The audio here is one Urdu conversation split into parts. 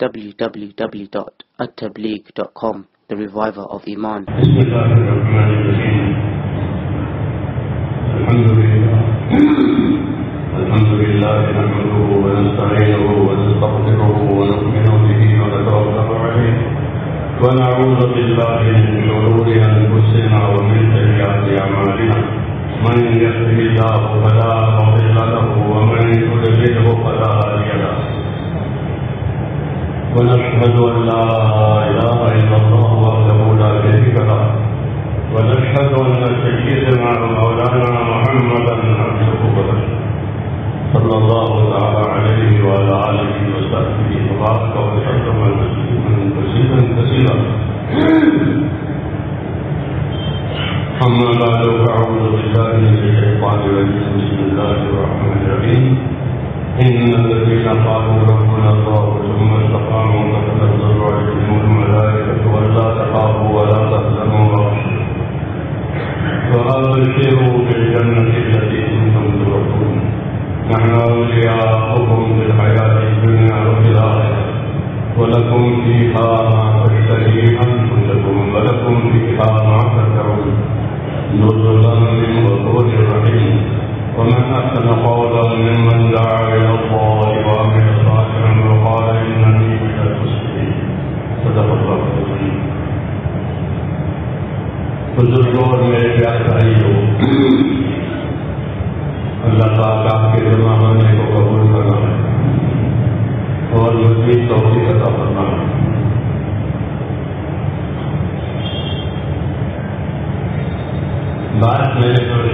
www.attableek.com The Reviver of Iman بسم الله الرحمن الرحيم الحمد لله الحمد لله نحمده ونستعينه ونستغفره ونؤمن به ونتوكل عليه ونعوذ بالله من شرور انفسنا ومن سيئات اعمالنا من يهده الله فلا مضل له ومن يضلله فلا هادي له ونشهد أن لا إله إلا الله وحده لا شريك له. ونشهد أن سيدنا ومولانا محمدا عبده ورسوله. صلى الله تعالى عليه وعلى آله وصحبه وبارك وسلم كثيرا كثيرا. أما بعد فأعوذ بالله من الشيطان الرجيم. بسم الله الرحمن الرحيم. إن الذين قالوا ربنا الله ثم استقاموا تتنزل عليهم الملائكة ولا تخافوا ولا تحزنوا وأبشروا بالجنة التي كنتم تركون. نحن أولياؤكم في الحياة الدنيا وفي الآخرة. ولكم فيها ما تشتهي أنفسكم ولكم فيها ما تدعون. نزلا من غفور رحيم. ومن أحسن قولا ممن دعا إلى الله وعمل صالحا وقال إنني من المسلمين. صدق الله العظيم. بزرگوں اور میرے پیارے بھائیوں، اللہ تعالیٰ آپ کے جمع ہونے کو قبول کرنا اور مزید توفیق عطا فرمانا بات میرے دوستوں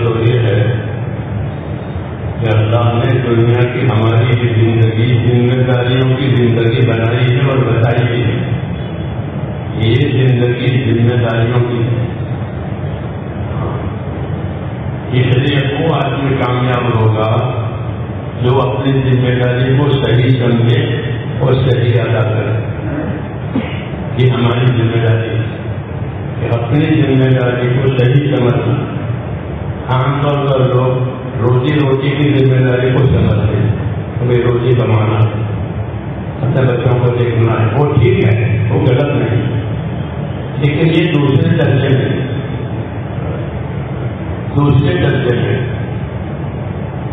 کہ اللہ نے دنیا کی ہماری بھی زندگی ذمہ داریوں کی زندگی بنائی ہے اور بتائی ہے۔ یہ زندگی ذمہ داریوں کی ہے۔ اس لیے وہ آدمی کامیاب ہوگا جو اپنی ذمہ داری کو صحیح سمجھے اور صحیح ادا کرے۔ یہ ہماری ذمہ داری ہے۔ اپنی ذمہ داری کو صحیح سمجھنا۔ عام طور پر لوگ روزی روٹی کی ذمہ داری کو سمجھتے ہیں کہ روزی کمانا ہے۔ اپنے بچوں کو دیکھنا ہے۔ وہ ٹھیک ہے، وہ غلط نہیں۔ لیکن یہ دوسرے درجے میں، دوسرے درجے میں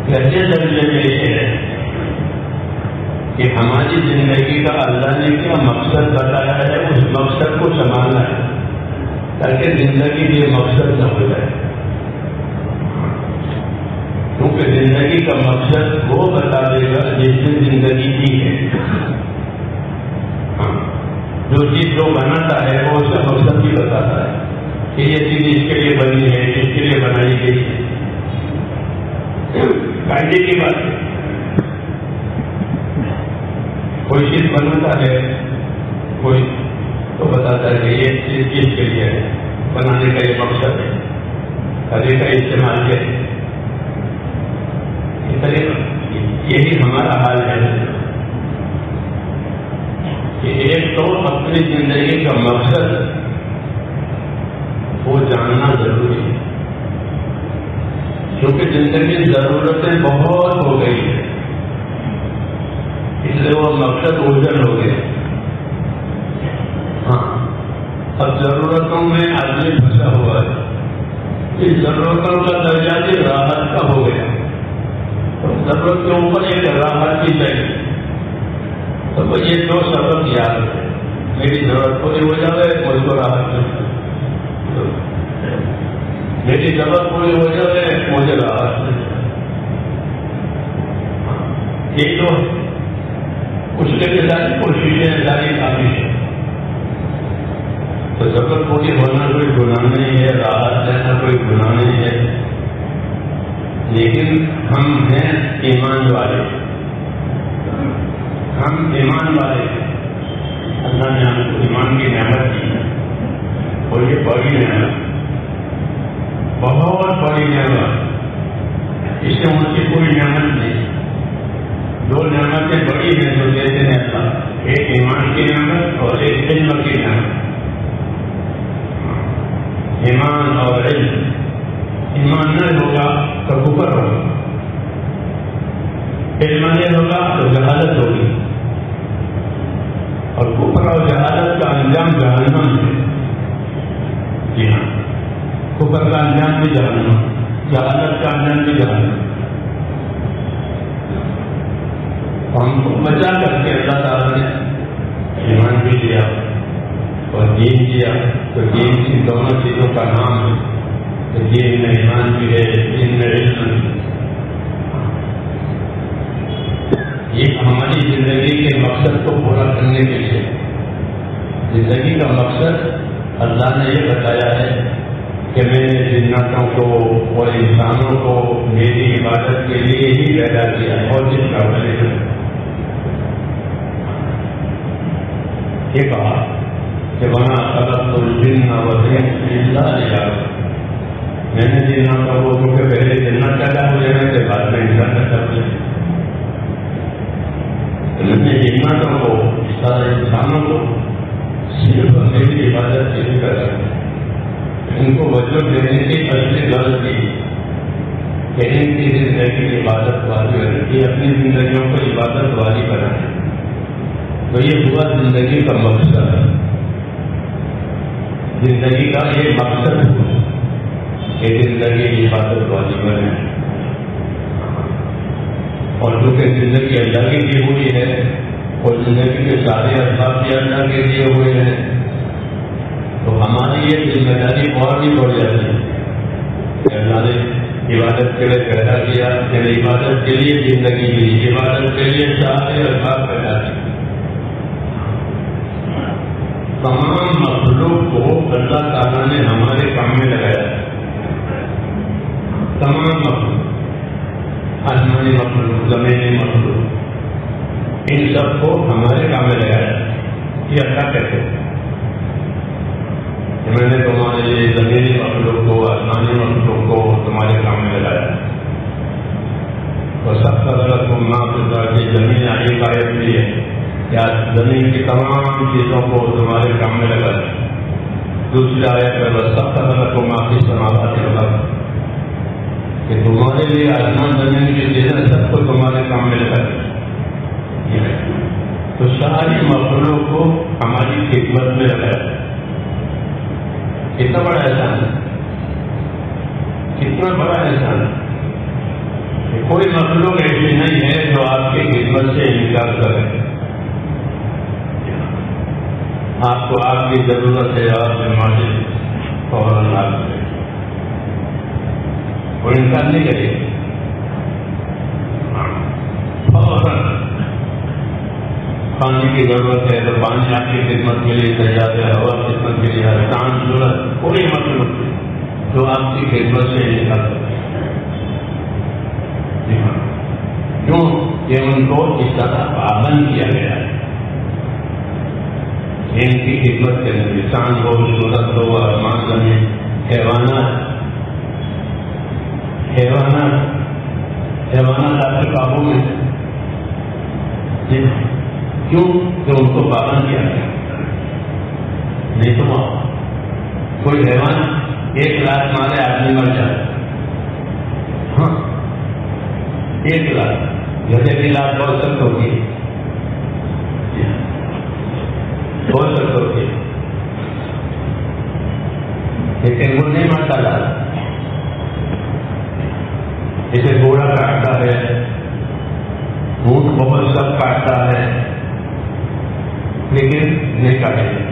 پہلے درجے میں یہ ہے کہ ہماری زندگی کا اللہ نے کیا مقصد بتایا ہے، اس مقصد کو سنبھالنا ہے تاکہ زندگی کے مقصد نہ ہو جائے۔ کیونکہ زندگی کا مقصد وہ بتا دے گا جس نے زندگی کی ہے۔ جو چیز جو بناتا ہے وہ اس کا مقصد بھی بتاتا ہے کہ یہ چیز اس کے لیے بنی ہے، اس کے لیے بنائی گئی ہے۔ فائدے کی بات ہے۔ کوئی چیز بناتا ہے، کوئی تو بتاتا ہے کہ یہ چیز کس کے لیے ہے؟ بنانے کا یہ مقصد ہے کرنے کا استعمال کیا ہے۔ یہی ہمارا حال ہے۔ کہ ایک تو اپنی زندگی کا مقصد وہ جاننا ضروری ہے۔ کیونکہ زندگی ضرورتیں بہت ہو گئی ہے اس لیے وہ مقصد اوجل ہو گئے ہاں اب ضرورتوں میں آدمی پھنسا ہوا ہے۔ اس ضرورتوں کا درجہ بھی راحت کا ہو گیا۔ ضرورت کے اوپر ایک راحت بھی چاہیے تو یہ دو سبق یاد ہے میری ضرورت پوری ہو جائے مجھ کو راحت میری ضرورت پوری ہو جائے مجھے راحت ملتی یہ تو اس کے لیے ساری کوششیں ساری کافی ہے تو ضرورت پوری ہونا کوئی گناہ نہیں ہے، راحت لینا کوئی گناہ نہیں ہے۔ لیکن ہم ہیں ایمان والے۔ ہم ایمان والے اللہ نے ہم کو ایمان کی نعمت دی۔ ہے اور یہ بڑی نعمت۔ بہت بڑی نعمت۔ اس سے ان کی کوئی نعمت نہیں۔ دو نعمتیں بڑی ہیں جو دیتے ہیں اللہ۔ ایک ایمان کی نعمت اور ایک علم کی نعمت۔ ایمان اور علم۔ ایمان نہ ہوگا تو کفر ہوگا علم نہیں ہوگا تو جہالت ہوگی۔ اور کفر اور جہالت کا انجام جہنم ہے۔ جی ہاں۔ کفر کا انجام بھی جہنم جہالت کا انجام بھی جہنم ہم کو بچا کر کے اللہ تعالیٰ نے ایمان بھی دیا اور دین دیا تو دین کی دونوں چیزوں کا نام ہے۔ تو دین میں ایمان بھی ہے دین میں علم یہ ہماری زندگی کے مقصد کو پورا کرنے کے لیے۔ زندگی کا مقصد اللہ نے یہ بتایا ہے کہ میں جنتوں کو اور انسانوں کو میری عبادت کے لیے ہی پیدا کیا ہے اور جس کا بنے یہ کہا کہ وہاں سبق تو جن لیا میں نے جنہ کا وہ کیونکہ پہلے جنت پیدا ہو جانے کے بعد میں انسان پیدا ہو جائے نے جنتوں کو سارے انسانوں کو صرف میری عبادت کے لیے پیدا کیا ان کو وجہ دینے کی اصلی غرض کی کہ ان کی زندگی کی عبادت والی ہے اپنی زندگیوں کو عبادت والی بنائے۔ تو یہ ہوا زندگی کا مقصد۔ ہے زندگی کا یہ مقصد۔ ہوا کہ زندگی عبادت والی بنے اور چونکہ زندگی اللہ کی دی ہوئی ہے، اور زندگی کے سارے اسباب بھی اللہ کے لیے ہوئے ہیں۔ تو ہماری یہ ذمہ داری اور بھی بڑھ جاتی ہے۔ کہ اللہ نے عبادت کے لیے پیدا کیا یعنی عبادت کے لیے زندگی دی، عبادت کے لیے سارے اسباب پیدا کیے۔ تمام مخلوق کو اللہ تعالیٰ نے ہمارے کام میں لگایا۔ تمام مخلوق، آسمانی مخلوق، زمینی مخلوق، ان سب کو ہمارے کام میں لگایا یہ اللہ کہتے ہیں۔ میں نے تمہارے لیے زمینی مخلوق کو، آسمانی مخلوق کو تمہارے کام میں لگایا تو سب کا غلط کو ماں کی زمین آگے قائم بھی ہے۔ یا زمین کی تمام چیزوں کو تمہارے کام میں لگا دوسری آیت میں سب کا غلط کو معافی سماپا کے لگا کہ تمہارے لیے آسمان زمین کی چیزیں سب کو تمہارے کام میں لگا تو ساری مخلوق کو ہماری خدمت میں لگایا کتنا بڑا احسان ہے۔ کتنا بڑا احسان ہے۔ کوئی مخلوق ایسی نہیں ہے جو آپ کی خدمت سے انکار کرے آپ کو آپ کی ضرورت ہے، آپ بیماری فوراً آپ وہ انکار نہیں کرے ہاں۔ پانی کی ضرورت ہے تو پانی آپ کی خدمت کے لیے تیار ہے ہوا خدمت کے لیے ہر کام ضرورت کوئی مطلب جو آپ کی خدمت سے نکال جی ہاں۔ کیوں؟ کہ ان کو اس طرح پابند کیا گیا ہے۔ ان کی خدمت کے لیے کسان ہو صورت ہو آسمان، زمین، حیوانات حیوانات حیوانات آپ کے قابو میں کیوں کہ ان کو پابند کیا گیا؟ نہیں تو کوئی حیوان ایک لاکھ مارے آدمی مر جائے۔ ہاں۔ ایک لاکھ۔ جیسے کہ لاکھ بہت سخت ہوگی۔ بہت سخت ہوگی۔ لیکن وہ نہیں مرتا لا جیسے گھوڑا کاٹتا ہے۔ اونٹ بہت سخت کاٹتا ہے۔ لیکن نہیں کاٹے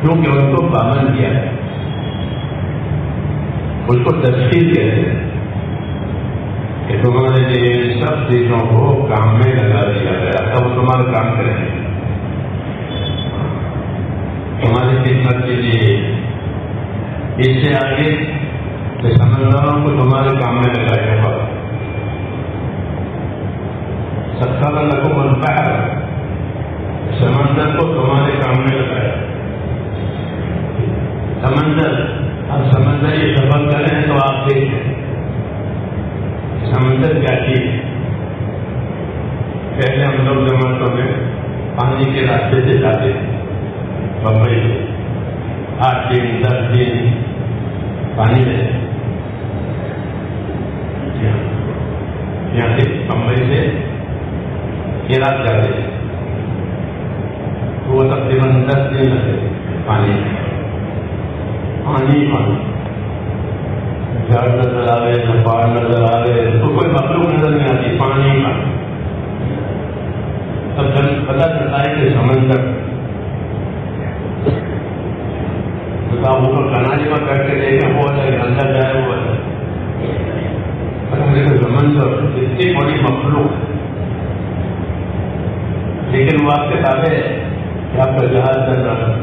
کیونکہ اس کو پابند کیا ہے۔ اس کو تشکیل کہتے ہیں کہ تمہارے لیے سب چیزوں کو کام میں لگا دیا گیا۔ تب تمہارا کام کریں گے۔ تمہاری خدمت کے لیے اس سے آگے کہ سمجھداروں کو تمہارے کام میں لگایا ہوا ستر لگو بنتا ہے۔ سمندر کو تمہارے کام میں لگایا سمندر، اب سمندر یہ سفر کریں تو آپ دیکھیں۔ سمندر کیا چیز پہلے ہم لوگ جماعتوں میں پانی کے راستے سے جاتے بمبئی سے۔ آٹھ دن، دس دن پانی میں یہاں سے بمبئی سے عراق جاتے ہیں تو وہ تقریباً دس دن لگے پانی پانی پانی جھاڑ نظر آ رہے نہ پہاڑ نظر آ رہے تو کوئی مخلوق نظر نہیں آتی، پانی پانی تب جب پتا چلتا ہے کہ سمندر آپ اوپر کنالی میں کر کے دیکھیں، وہ ہے، اندر جائے وہ الگ۔ ہے سمندر اتنی بڑی مخلوق۔ لیکن وہ آپ کے تابع ہے، کہ آپ کا جہاز چل رہا ہے۔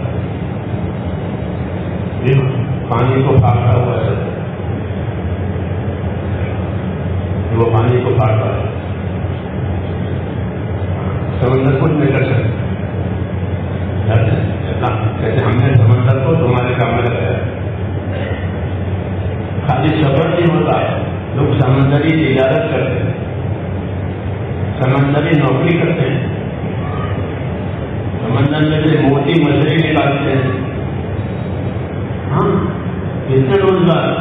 جی، پانی کو پھاڑتا ہوا ہے۔ وہ پانی کو پھاڑتا ہے۔ سمندر کچھ نہیں کر سکتے کہتے ہم نے سمندر کو تمہارے کام میں لگایا خالی سفر نہیں ہوتا۔ ہے لوگ سمندری تجارت کرتے ہیں۔ سمندری نوکری کرتے ہیں۔ سمندر میں سے موٹی مچھلی نکالتے ہیں۔ ہاں اتنے روزگار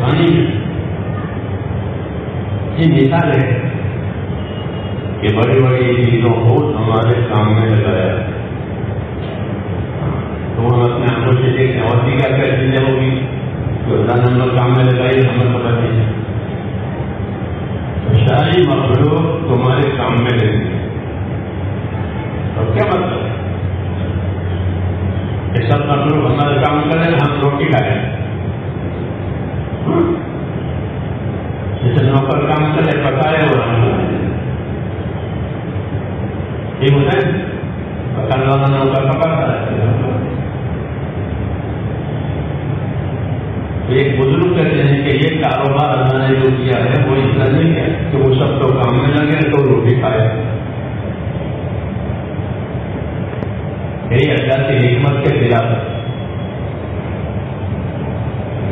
پانی میں یہ مثال ہے کہ بڑی بڑی چیزوں کو ہمارے کام میں لگایا ہاں، تو ہم اپنے آنکھوں سے دیکھتے ہیں۔ اور بھی کیا کیا چیزیں ہوگی؟ جو اللہ نے ہم کام میں لگائی ہمیں پتہ نہیں تو ساری مخلوق تمہارے کام میں لگے گی اور کیا مطلب یہ سب مخلوق ہمارے کام کریں ہم روٹی کھائیں جیسے نوکر کام کرے پکائے اور ہم یہ ہے۔ پکانے والا نوکر پکاتا ہے۔ ایک بزرگ کہتے ہیں کہ یہ کاروبار اللہ نے جو کیا ہے، وہ اتنا نہیں ہے کہ وہ سب تو کام میں لگے تو روٹی کھائے۔ یہی اللہ کی حکمت کے خلاف ہے۔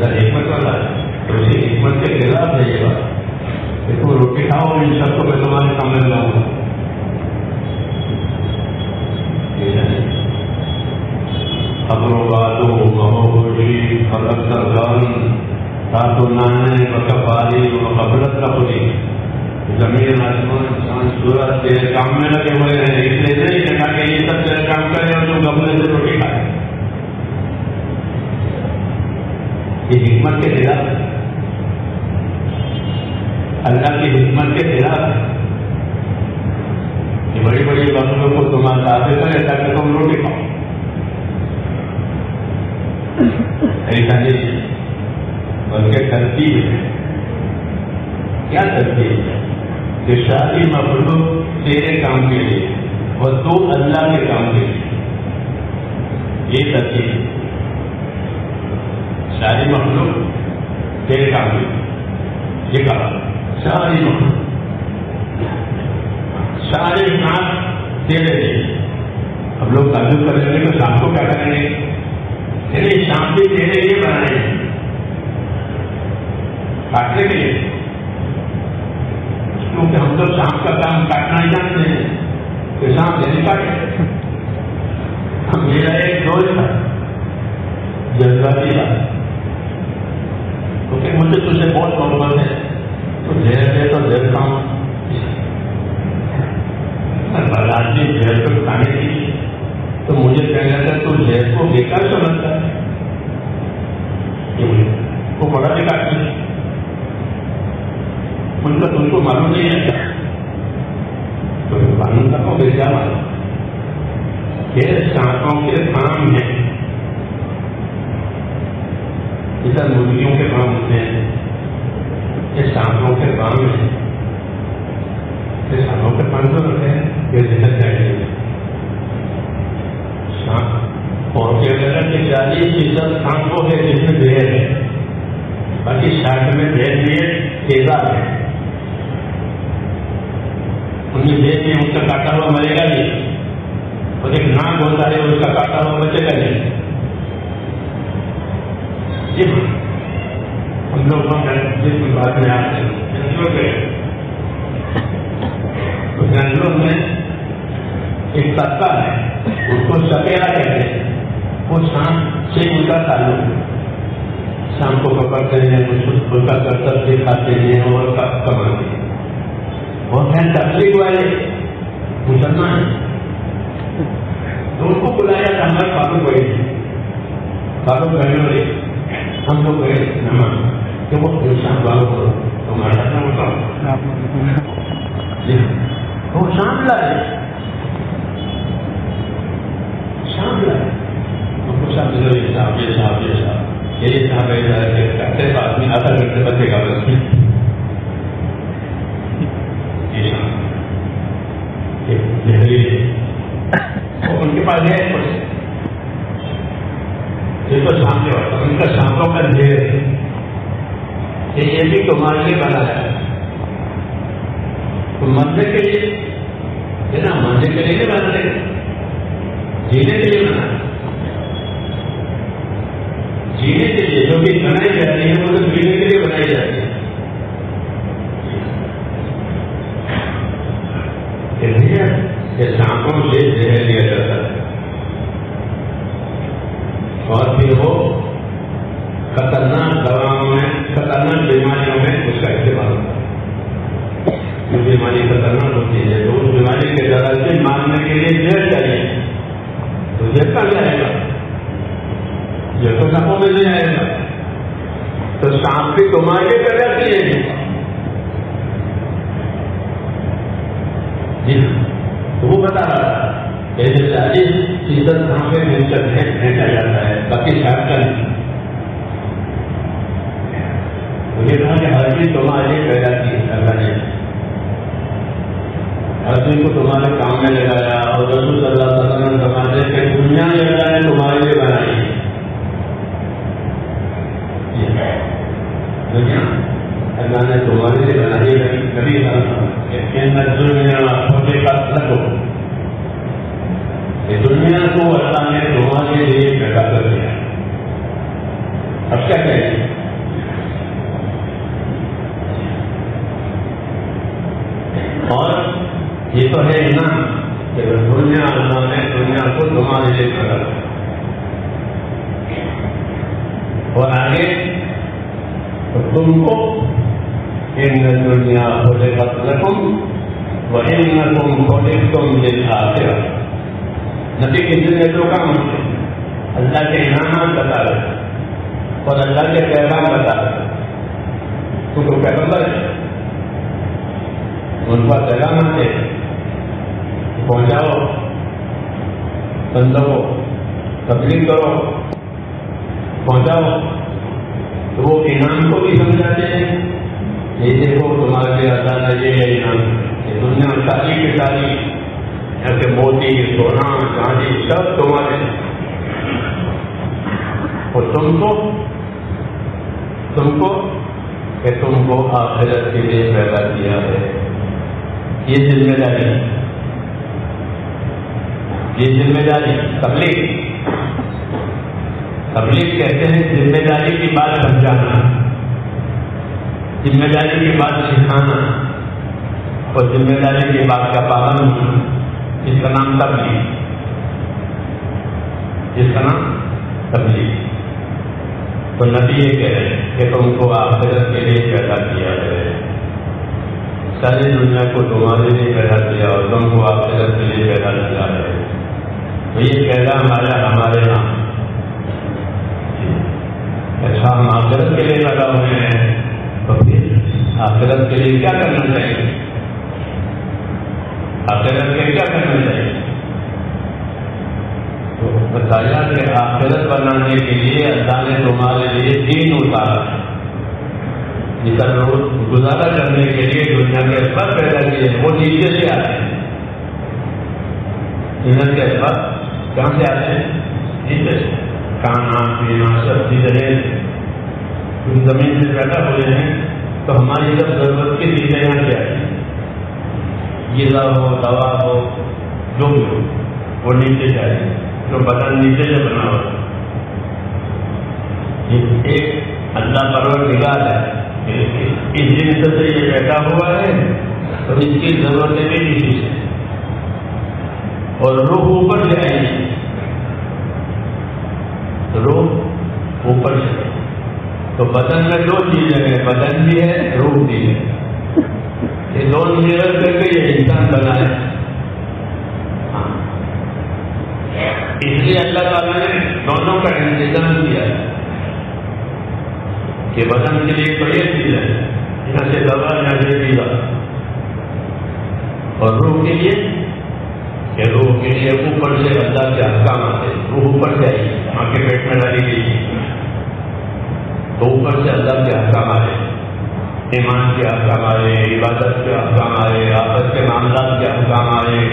حکمت والا ہے۔ تو اسی حکمت کے خلاف ہے یہ بات۔ کہ تم روٹی کھاؤ، ان سب کو میں تمہارے کام میں لگاؤں گا زمین آسمان انسان سورت تیرے کام میں لگے ہوئے ہیں اس لیے نہیں کہ یہ سب تیرے کام کرے اور تم گملے سے روٹی کھائے یہ حکمت کے خلاف ہے اللہ کی حکمت کے خلاف ہے کہ بڑی بڑی باتوں کو تمہارا کرے تاکہ تم روٹی کھاؤ۔ ایسا نہیں جی، بلکہ ترتیب ہے کیا ترتیب ہے کہ شادی مخلوق تیرے کام کے لیے اور تو اللہ کے کام کے لیے۔ یہ ترتیب ہے شادی مخلوق تیرے کام کے لیے۔ یہ کہا۔ ساری مخلوق۔ سارے کام تیرے لیے۔ اب لوگ تعلق کریں گے تو شام کو کیا کریں گے؟ یعنی شام بھی تیرے لیے بنائے کاٹنے کے لیے۔ کیونکہ ہم تو شام کا کام کاٹنا ہی جانتے ہیں۔ کہ شام سے نہیں کاٹے ہم میرا ایک دوست تھا جذباتی تھا کیونکہ مجھے تجھے بہت محبت ہے۔ تو زہر دے تو زہر کھاؤں آدمی زہر کو کھانے کی۔ تو مجھے کہنا تھا تو زہر کو بیکار سمجھتا ہے؟ وہ بڑا لکھا ان کا تم کو معلوم نہیں ہے کیا؟ تو قانون کا کو کیا معلوم؟ یہ سانپوں کے کام ہیں۔ جیسا مرغیوں کے کام ہوتے ہیں۔ یہ سانپوں کے کام ہیں۔ یہ سانپوں کے کام تو رکھتے ہیں۔ یہ زہر چاہیے اور چالیس فیصد سانپوں ہے جس میں زہر ہے، باقی ساٹھ میں زہر لیے تیزاب ہے۔ ان میں زہر نہیں اس کا کاٹا ہوا مرے گا نہیں۔ اور ایک ناک ہوتا ہے، اس کا کاٹا ہوا بچے گا نہیں۔ جی ہاں۔ ہم لوگ جس کی بات میں آتے ہیں جنگلوں میں ایک ستا ہے۔ اس کو سپیرا کہتے ہیں۔ وہ شام سے ان کا تعلق ہے۔ شام کو پکڑتے ہیں اس کا کرتب دکھاتے ہیں اور کماتے ہیں۔ اور ہیں تبلیغ والے مسلمان تو ان کو بلایا تھا ہمارے فاروق بھائی فاروق بھائی والے ہم لوگ گئے نماز۔ کہ وہ شام والوں کو تمہارا ہوتا جی ہاں۔ وہ شام لائے شام لائے ہم یہ صاحب یہ صاحب یہ صاحب یہ صاحب کرتے آدمی آدھا گھنٹے بچے گا بس میں ان کے پاس ہے یہ تو سامنے ہوتا ان کا کا ڈھیر ہے یہ بھی تمہارے لیے بنا ہے تو کے لیے ہے نا کے لیے بنا دے جینے کے لیے بنا جینے کے لیے جو بھی بنائی جاتی ہے، وہ تو جینے کے لیے بنائی جاتی ہے۔ سانپوں سے زہر لیا جاتا ہے۔ اور پھر وہ خطرناک دواؤں میں، خطرناک بیماریوں میں اس کا استعمال ہوتا ہے۔ جو بیماری خطرناک ہوتی ہے، تو اس بیماری کے ذرا سے مارنے کے لیے زہر چاہیے۔ تو زہر کا جائے گا یہ تو سانپوں میں نہیں آئے گا تو سانپ کی تمہارے پیدا کیے جی ہاں، تو وہ بتا رہا تھا۔ ایسے چالیس فیصد کہاں مینشن ہے پھینکا جاتا ہے، باقی شاید کا نہیں مجھے کہا کہ ہر چیز تمہارے پیدا کی اللہ نے۔ ہر چیز کو تمہارے کام میں لگایا اور رسول صلی اللہ علیہ وسلم سماجے کہ دنیا میں اللہ نے تمہارے لیے بنائی دنیا اللہ نے تمہارے لیے بنائی کبھی دنیا یہ دنیا کو اللہ نے تمہارے لیے پیدا کر دیا اب کیا کہیں اور یہ تو ہے نا کہ دنیا اللہ نے دنیا کو تمہارے لیے پیدا کر اور آگے تم کو ان دنیا کھولے کا رقم وہ ان تم کھولے تم یہ آتے نبی کی زندگی جو کام اللہ کے انعامات بتا رہے اور اللہ کے پیغام بتا رہے تو تو پیغمبر ہے ان پر پیغام آتے پہنچاؤ سمجھو تبلیغ کرو۔ پہنچاؤ وہ انعام کو بھی سمجھاتے ہیں۔ یہ دیکھو تمہارے لیے اللہ نے یہ ہے انعام یہ دنیا ساری کی ساری ایسے موتی سونا چاندی سب تمہارے اور تم کو؟ تم کو؟ کہ تم کو آخرت کے لیے پیدا کیا ہے۔ یہ ذمہ داری۔ یہ ذمہ داری تبلیغ۔ تبلیغ کہتے ہیں، ذمہ داری کی بات سمجھانا ذمہ داری کی بات سکھانا اور ذمہ داری کی بات کا پابند ہونا جس کا نام تبلیغ جس کا نام تبلیغ۔ تو نبی یہ کہہ رہے کہ تم کو آخرت کے لیے پیدا کیا ہے ساری دنیا کو تمہارے لیے پیدا کیا اور تم کو آخرت کے لیے پیدا کیا ہے تو یہ پیدا ہمارا ہمارے یہاں اچھا ہم آخرت کے لیے لگا ہوئے ہیں۔ تو پھر آخرت کے لیے کیا کرنا چاہیے؟ آخرت کے کیا کرنا چاہیے؟ تو بتایا کہ آخرت بنانے کے لیے، اللہ نے تمہارے لیے دین اتارا۔ جس کا روز گزارا کرنے کے لیے دنیا کے اسباب پیدا کیے وہ نیچے سے آتے ہیں۔ انہیں کے اسباب کہاں سے آتے ہیں؟ نیچے سے۔ کھانا پینا سب چیزیں زمین سے پیدا ہوئے ہیں تو ہماری سب ضرورت کی چیزیں یہاں سے آتی ہیں غذا ہو دوا ہو جو بھی ہو وہ نیچے چاہیے جو بدن نیچے سے بنا ہوا ایک اللہ پرور نگاہ ہے اس دن سے یہ بیٹھا ہوا ہے تو اس کی ضرورتیں بھی نیچے سے اور روح اوپر جائے گی روح اوپر سے۔ تو بدن میں دو چیزیں ہیں، بدن بھی ہے، روح بھی ہے۔ لون میرر کر کے یہ انسان بنائے ہاں۔ اس لیے اللہ تعالیٰ نے دونوں کا انتظام کیا۔ کہ بدن کے لیے بڑی چیز ہے یہاں سے دوا یہاں سے پیلا اور روح کے لیے، کہ روح کے لیے اوپر سے اللہ کے احکام آتے روح اوپر سے آئی ماں کے پیٹ میں ڈالی گئی۔ تو اوپر سے اللہ کے احکام آئے، ایمان کے احکام آئے، عبادت کے احکام آئے آپس کے معاملات کے احکام آئے۔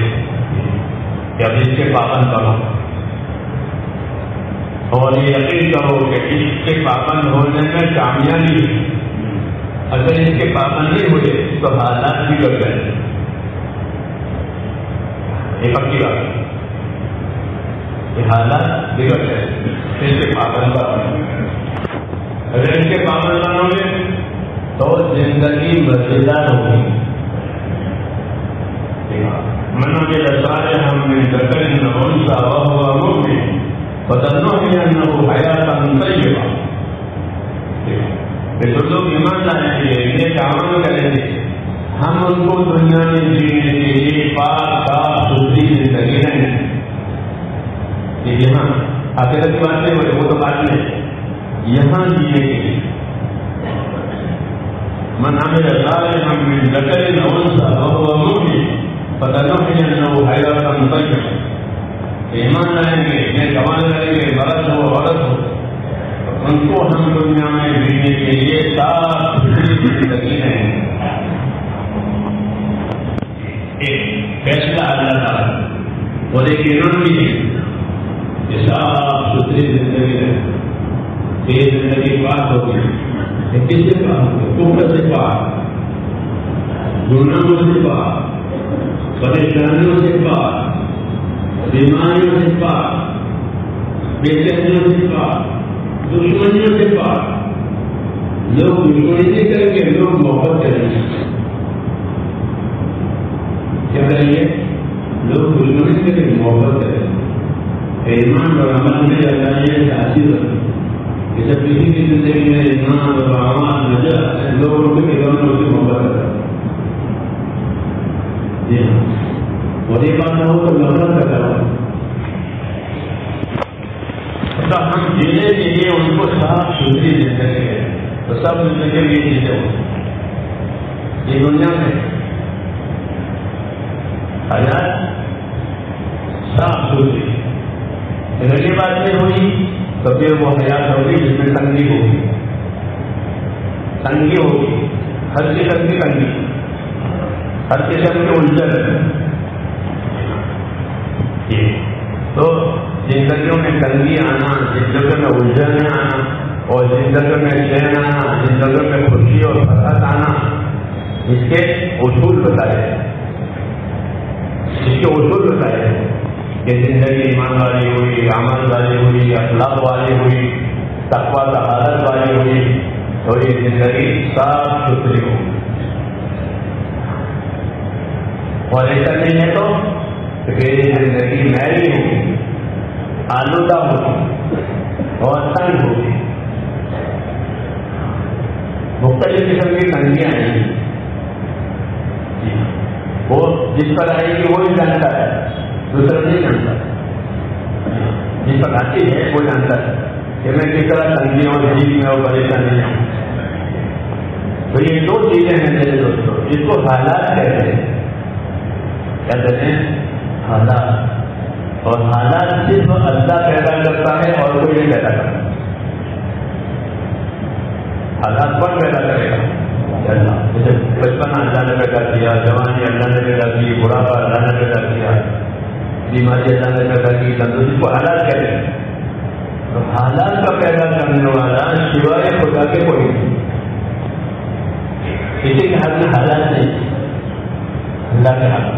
یا اس کے پابند کرو اور یہ یقین کرو کہ اس کے پابند ہونے میں کامیابی اگر اس کے پابند نہیں ہوئے تو حالات بھی گئے یہ پکی بات۔ یہ حالات بگڑ گئے اس کے پابند اگر اس کے پابند نہ ہوگے تو زندگی مزیدار ہوگی۔ منو کے لسارے ہم نے ذکر نمون سا ہوا میں بدلنا ہی انہوں حیات طیبہ کہ جو لوگ ایمان لانے کے لیے انہیں کام کریں گے؟ ہم ان کو دنیا میں جینے کے لیے پاک، صاف ستھری زندگی رہیں جی، جی، کہ یہاں آخرت کی بات نہیں ہوئے وہ تو بات نہیں۔ یہاں جینے کے لیے من عمل صالحا من ذكر او انثى وهو مؤمن فلنحيينه حياه طيبه ایمان لائیں گے یہ کمال کریں گے مرد ہو عورت ہو۔ ان کو ہم دنیا میں جینے کے لیے صاف زندگی ہے ایک، فیصلہ اللہ تعالیٰ۔ اور ایک انہوں بھی صاف ستھری زندگی ہے یہ زندگی پاک ہوگی کس سے پاک ہوگی؟ کفر سے پاک گناہوں سے پاک، پریشانیوں سے پاک، بیماریوں سے پاک بے چینیوں سے پاک، دشمنیوں سے پاک۔ لوگ دشمنی نہیں کریں گے، لوگ محبت کریں گے۔ کیا کریں گے؟ لوگ دشمنی کریں گے، محبت کریں گے۔ ایمان اور عمل میں اللہ یہ تاثیر کہ جب کسی کی زندگی میں ایمان اور عمل نظر لوگ ان کے دونوں سے محبت کرتے ہیں۔ جی ہاں۔ اور یہ بات نہ ہو تو نفرت کا کرو تو اچھا، ہم جینے کے لیے ان کو صاف ستھری زندگی ہے تو سب زندگی میں یہ چیزیں ہو یہ دنیا میں حیات صاف ستھری اگر یہ بات نہیں ہوئی تو پھر وہ حیات ہوگی جس میں تنگی ہوگی۔ تنگی ہوگی۔ ہر قسم کی تنگی۔ ہر قسم کے الجھن۔ تو زندگیوں میں تنگی آنا زندگیوں میں الجھن آنا، اور زندگیوں میں چین آنا زندگیوں میں خوشی اور فرحت آنا، اس کے اصول بتائے۔ اس کے اصول بتائے۔ کہ زندگی ایمان والی ہوئی عمل والی ہوئی، اخلاق والی ہوئی تقوا حالت والی ہوئی، تو یہ زندگی صاف ستھری ہو اور ایسا نہیں ہے تو میری زندگی میری ہوگی آلودہ ہوگی اور تنگ ہوگی مختلف قسم کی تنگیاں آئیں گی جی ہاں۔ وہ جس پر آئے گی وہی جانتا ہے۔ دوسرا نہیں جانتا جس پر ہے، وہ جانتا ہے کہ میں کس طرح تنگیوں اور جیت میں اور پریشانی ہوں۔ تو یہ دو چیزیں ہیں میرے دوستوں جس کو حالات کہتے ہیں۔ کیا کہتے ہیں حالات۔ اور حالات صرف اللہ پیدا کرتا ہے اور کوئی نہیں پیدا کرتا۔ حالات کون پیدا کرے گا؟ اللہ۔ جیسے بچپن اللہ نے پیدا کیا، جوانی اللہ نے پیدا کی، بڑھاپا اللہ نے پیدا کیا۔ جی بیماری جی اللہ نے پیدا کی تندرستی کو حالات کہتے ہیں تو حالات کا پیدا کرنے والا سوائے خدا کے کوئی نہیں۔ کسی کے ہاتھ میں حالات نہیں، اللہ کے ہاتھ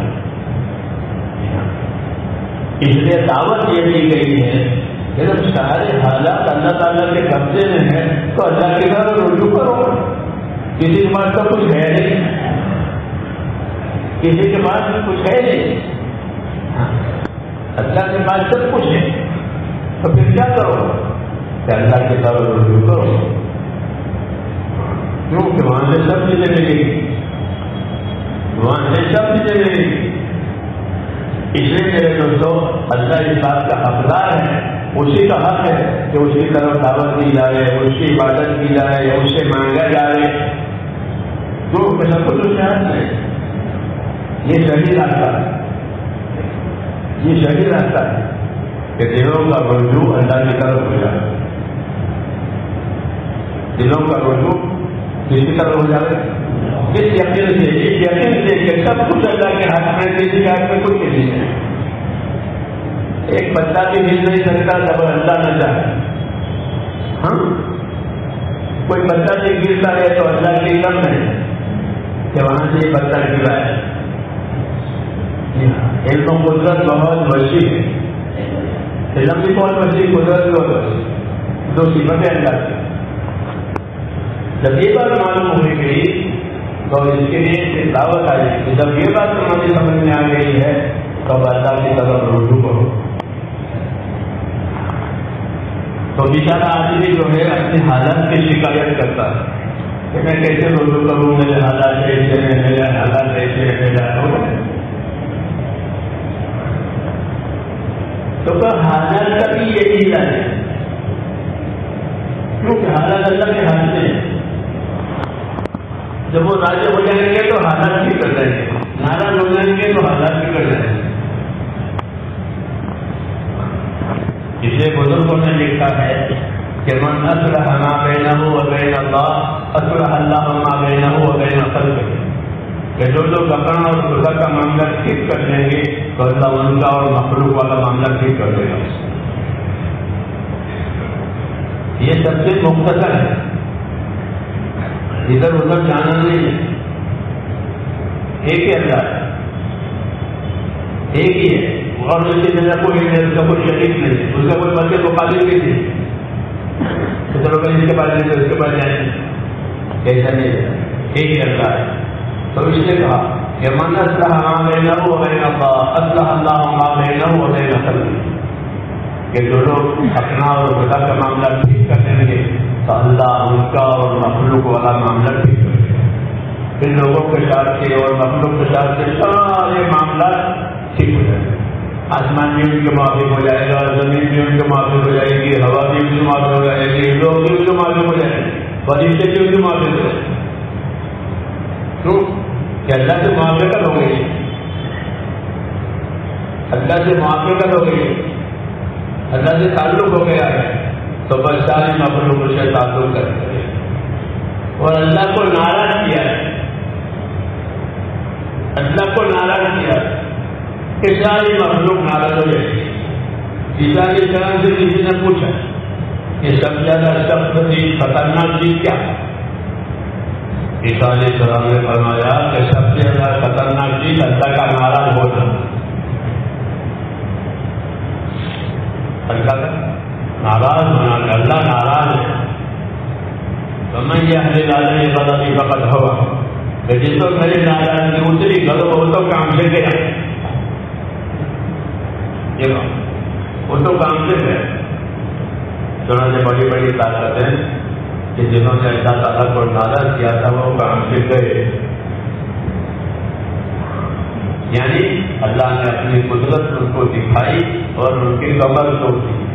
اس لیے دعوت یہ دی گئی ہے کہ جب سارے حالات اللہ تعالیٰ کے قبضے میں ہیں، تو اللہ کے گھر رجوع کرو۔ کسی کے پاس تو کچھ ہے نہیں۔ کسی کے پاس کچھ ہے نہیں۔ ہاں۔ اللہ کے پاس سب کچھ ہے۔ تو پھر کیا کرو؟ کہ اللہ کے گھر رجوع کرو۔ کیوں کہ وہاں سے سب چیزیں ملے گی۔ وہاں سے سب چیزیں ملیں اس لیے میرے دوستوں اللہ اس بات کا حقدار ہے۔ اسی کا حق ہے کہ اس کی طرف دعوت دی جائے اس کی عبادت کی جائے اس سے مانگا جائے۔ تو سب کچھ اس ہاتھ میں یہ صحیح راستہ ہے۔ یہ صحیح راستہ ہے کہ دلوں کا رجوع اللہ کی طرف ہو جائے۔ دلوں کا رجوع کس کی طرف ہو جائے؟ اس یقین سے، اس یقین سے کہ سب کچھ اللہ کے ہاتھ میں، کسی کے ہاتھ میں کچھ نہیں ہے۔ ایک بچہ بھی مل نہیں سکتا جب اللہ نہ چاہے ہاں؟ کوئی بچہ بھی گرتا ہے تو اللہ کی علم ہے کہ وہاں سے یہ بچہ گرا ہے۔ علم و قدرت بہت وسیع ہے۔ علم بھی بہت وسیع، قدرت بھی بہت وسیع۔ دو صفتیں اللہ کی جب یہ بات معلوم ہو گئی تو اس کے لیے دعوت آئی کہ جب یہ بات تمہاری سمجھ میں آ گئی ہے تو اب اللہ کی طرف رجوع کرو۔ تو بیچارہ آدمی جو ہے، اپنی حالات کی شکایت کرتا ہے۔ کہ میں کیسے رجوع کروں؟ میرے حالات ایسے ہیں، میرے حالات ایسے ہیں، میرے حالات تو حالات کا بھی یہی علاج ہے کیونکہ حالات اللہ کے ہاتھ میں ہے۔ جب وہ راجے ہو جائیں گے تو حالات بھی کر رہے ہیں ناراض ہو جائیں گے تو حالات بھی کر رہے ہیں اسے بزرگوں نے لکھا ہے کہ من اصلح ما بینہ و بین اللہ، اصلح اللہ ما بینہ و بین خلق کہ جو لوگ اپنا اور خدا کا معاملہ ٹھیک کر دیں گے تو اللہ ان کا اور مخلوق والا معاملہ ٹھیک کر دے گا یہ سب سے مختصر ہے۔ ادھر ادھر جانا نہیں ہے۔ ایک ہی اللہ ہے ایک ہی ہے۔ اور اس کی جگہ کوئی نہیں اس کا کوئی شریک نہیں اس کا کوئی بچے کو پالی بھی نہیں چلو کہ اس کے پاس جائیں اس کے پاس جائیں ایسا نہیں ہے۔ ایک ہی اللہ ہے تو اس نے کہا کہ من اسلح ما بینہ و بین اللہ اسلح اللہ ما بینہ و بین خلق کہ جو لوگ اپنا اور خدا کا معاملہ ٹھیک کر دیں گے تو اللہ ان کا اور مخلوق والا معاملہ ٹھیک کر دے لوگوں کے ساتھ کے اور مخلوق کے ساتھ کے سارے معاملات ٹھیک ہو جائیں گے. آسمان بھی ان کے معافی ہو جائے گا، زمین بھی ان کے معافی ہو جائے گی، ہوا بھی ان کے معافی ہو جائے گی، لوگ بھی ان کے معافی ہو جائیں گے فرشتے بھی ان کے معافی ہو جائیں گے. کہ اللہ سے معافی کر ہو گئی۔ اللہ سے معافی کر ہو اللہ سے تعلق ہو گیا۔ ہے تو بس سارے مخلوق سے تعلق کرتے اور اللہ کو ناراض کیا۔ ہے اللہ کو ناراض کیا کہ ساری مخلوق ناراض ہو جائے۔ عیسا کی طرح سے کسی نے پوچھا کہ سب سے زیادہ سخت چیز، خطرناک چیز کیا عیسا علیہ السلام نے فرمایا کہ سب سے زیادہ خطرناک چیز اللہ کا ناراض ہونا اللہ کا ناراض ہونا کہ اللہ ناراض ہے۔ تو میں یہ ہمیں لال نے بتا نہیں وقت ہوا کہ جس کو میری ناراضگی اتری کرو وہ تو کام سے گیا وہ تو کام سے گئے انہوں نے بڑی بڑی طاقتیں کہ جنہوں نے اللہ تعالیٰ کو ناراض کیا تھا وہ کام سے گئے؟ یعنی اللہ نے اپنی قدرت ان کو دکھائی اور ان کی کمر توڑ دی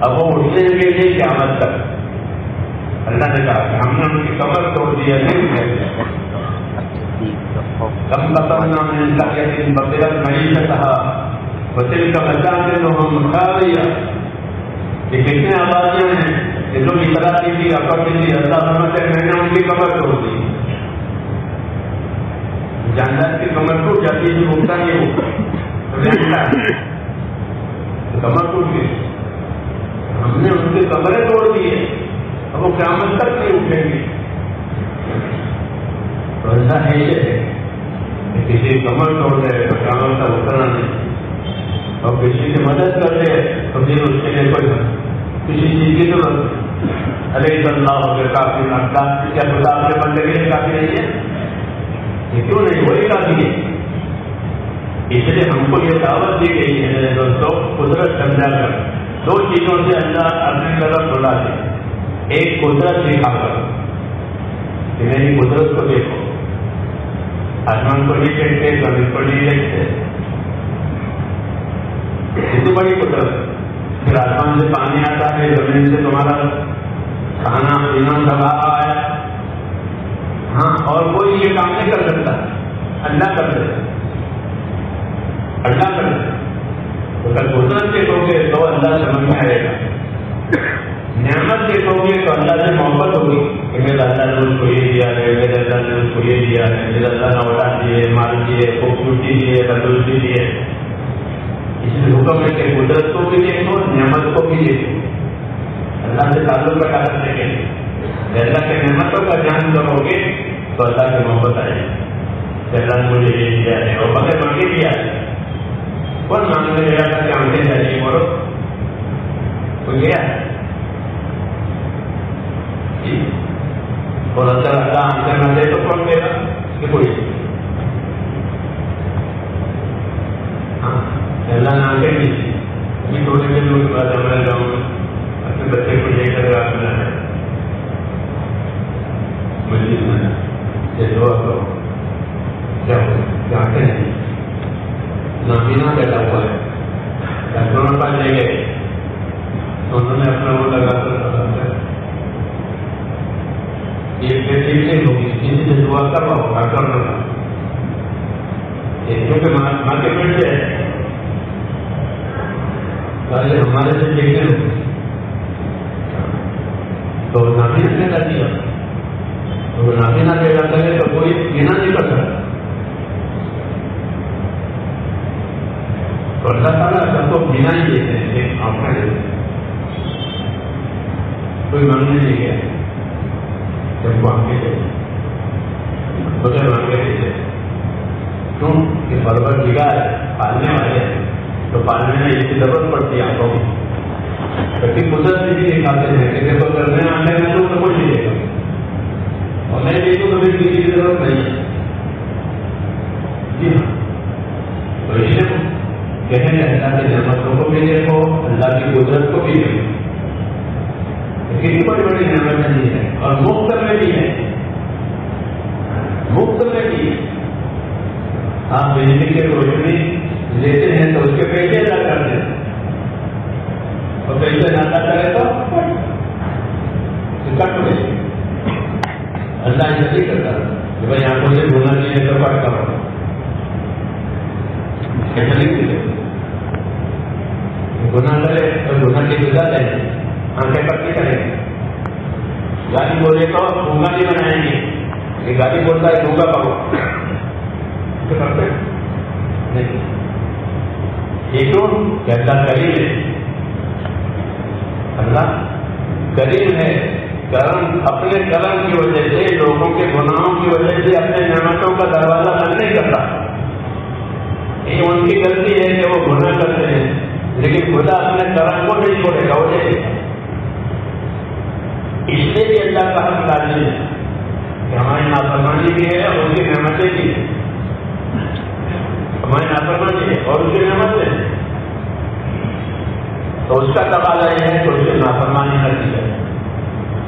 اب وہ اٹھنے کے لیے قیامت تک۔ اللہ نے کہا کہ ہم نے ان کی کمر توڑ دیا نہیں کم قسم نام نے بقیرت نہیں سے کہا وسیل کا بچہ سے تو ہم کھا دیا کہ کتنے آبادیاں ہیں۔ جو اطلاع کی تھی اپر کی تھی، اللہ سمجھتے میں نے ان کی کمر توڑ دی۔ جاندار کی کمر ٹوٹ جاتی ہے اٹھتا نہیں ہوتا کمر ٹوٹ گئی ہم نے ان کی کمریں توڑ دی ہے اب وہ قیامت تک نہیں اٹھیں گے تو ایسا ہے یہ ہے کہ کسی کمر توڑ دے تو قیامت تک اٹھنا نہیں۔ اور کسی کی مدد کر دے، تو پھر اس کے لیے کوئی کسی چیز کی ضرورت ارے اللہ ہو کافی لگتا کیا خدا اپنے بندے کے لیے کافی نہیں ہے؟ یہ کیوں نہیں؟ وہی کافی ہے۔ اس لیے ہم کو یہ دعوت دی گئی ہے، میرے دوستوں قدرت سمجھا کر۔ دو چیزوں سے اللہ اپنی طرف بلا دے۔ ایک قدرت دکھا کر کہ میری قدرت کو دیکھو۔ آسمان کو نہیں دیکھتے، زمین کو نہیں دیکھتے۔ اتنی بڑی قدرت۔ پھر آسمان سے پانی آتا ہے، زمین سے تمہارا کھانا، پینا سب آیا۔ ہاں اور کوئی یہ کام نہیں کر سکتا۔ اللہ کر سکتا اللہ کر سکتا اگر قدرت دیکھو گے تو اللہ سمجھ میں آئے گا نعمت دیکھو گے تو اللہ سے محبت ہوگی۔ کہ میرے اللہ نے اس کو یہ دیا ہے میرے اللہ نے اس کو یہ دیا ہے میرے اللہ نے اولاد دیے مال دیے خوبصورتی دیے تندرستی دیے اس لیے حکم ہے کہ قدرت کو بھی دیکھو نعمت کو بھی دیکھو اللہ سے تعلق کا کاغذ دیکھیں اللہ کے نعمتوں کا دھیان کرو گے تو اللہ کی محبت آئے گی اللہ نے مجھے یہ دیا ہے اور بغیر مانگے دیا ہے کون مانگنے گیا تھا کہ آنکھیں جائیے بولو کوئی گیا اور اگر اللہ آنکھیں نہ دے تو کون دے گا کہ کوئی کٹ لے اللہ ایسا نہیں کرتا۔ کہ بھائی آنکھوں سے بولنا چاہیے تو کٹ کرو ایسا نہیں کرتے گناہ کرے تو گناہ کی سزا دیں آنکھیں پٹی کریں گاڑی بولے تو ڈونگا نہیں بنائیں گے۔ یہ گاڑی بولتا ہے ڈونگا پکڑو۔ کرتے نہیں۔ یہ کیوں کہ اللہ کریم ہے۔ اللہ کریم ہے۔ کرم اپنے کرم کی وجہ سے، لوگوں کے گناہوں کی وجہ سے اپنے نعمتوں کا دروازہ بند نہیں کرتا یہ ان کی غلطی ہے کہ وہ گناہ کرتے ہیں، لیکن خدا اپنے کرم کو نہیں چھوڑے گا، وہ دے اس لیے بھی اللہ کا حق لازمی ہے کہ ہماری نافرمانی بھی ہے اور ان کی نعمتیں بھی ہیں۔ ہماری نافرمانی ہے اور اس کی نعمتیں ہیں۔ تو اس کا تقاضا یہ ہے کہ اس کی نافرمانی نہ کی جائے۔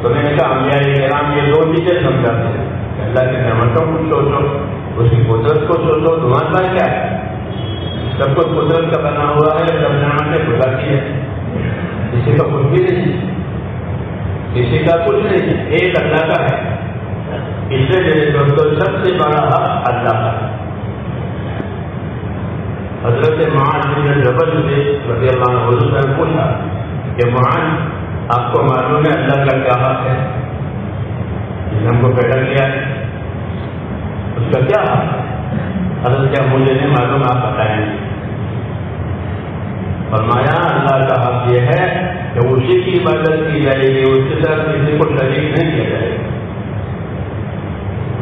تو میں نے کہا، ہم کرام یہ دو چیزیں سمجھاتے ہیں اللہ کی نعمتوں کو سوچو، اس کی قدرت کو سوچو تمہارے پاس کیا ہے؟ سب کچھ قدرت کا بنا ہوا ہے سب نعمتیں خدا کی ہے۔ کسی کا کچھ بھی نہیں، کسی کا کچھ نہیں، ایک اللہ کا ہے۔ اس سے میرے دوستوں سب سے بڑا حق اللہ کا ہے۔ حضرت معاذ بن جبل سے رضی اللہ عنہ نے پوچھا کہ معاذ آپ کو معلوم ہے، اللہ کا کیا حق ہے؟ جس نے ہم کو پیدا کیا ہے، اس کا کیا حق ہے؟ حضرت کیا مجھے نہیں معلوم آپ بتائیں۔ گے فرمایا، اللہ کا حق یہ ہے کہ اسی کی عبادت کی جائے گی، اس کے ساتھ کسی کو شریک نہیں کیا جائے گا۔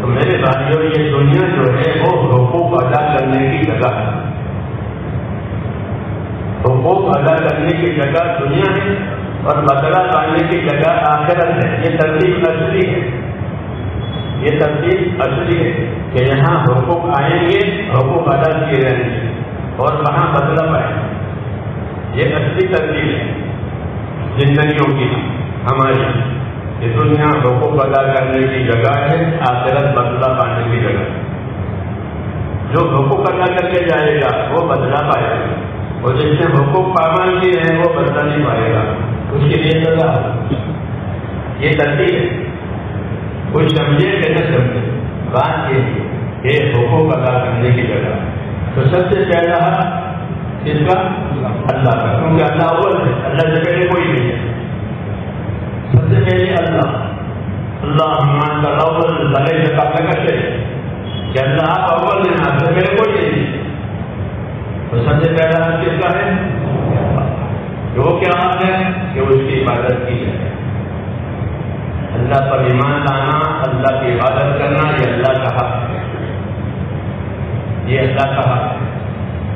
تو میرے بھائیوں، یہ دنیا جو ہے، وہ حقوق ادا کرنے کی جگہ ہے۔ حقوق ادا کرنے کی جگہ دنیا ہے۔ اور بدلا پانے کی جگہ آخرت ہے۔ یہ ترتیب اصلی ہے۔ یہ ترتیب اصلی ہے کہ یہاں حقوق آئیں گے، حقوق ادا کیے جائیں گے۔ اور وہاں بدلا پائیں گے یہ اصلی ترتیب ہے۔ زندگیوں کی ہماری۔ یہ دنیا حقوق ادا کرنے کی جگہ ہے، آخرت بدلا پانے کی جگہ۔ جو حقوق ادا کر کے جائے گا، وہ بدلا پائے گا۔ اور جس نے حقوق پامال کیے ہیں، وہ بدلا نہیں پائے گا۔ اس کے لیے سزا یہ ترتیب ہے۔ کوئی سمجھے کہ نہ سمجھے بات یہ ہے کہ حقوق ادا کرنے کی جگہ تو سب سے پہلا اس کا؟ اللہ کا۔ کیونکہ اللہ اول ہے۔ اللہ سے پہلے کوئی نہیں ہے۔ سب سے پہلے اللہ۔ اللہ ہمان کا اول بھلے سے قبل کرتے کہ اللہ آپ اول ہیں۔ آپ سے پہلے کوئی نہیں تو سب سے پہلا کس کا ہے؟ جو کیا ہے کہ اس کی عبادت کی جائے۔ اللہ پر ایمان لانا، اللہ کی عبادت کرنا، یہ اللہ کا حق ہے۔ یہ اللہ کا حق ہے۔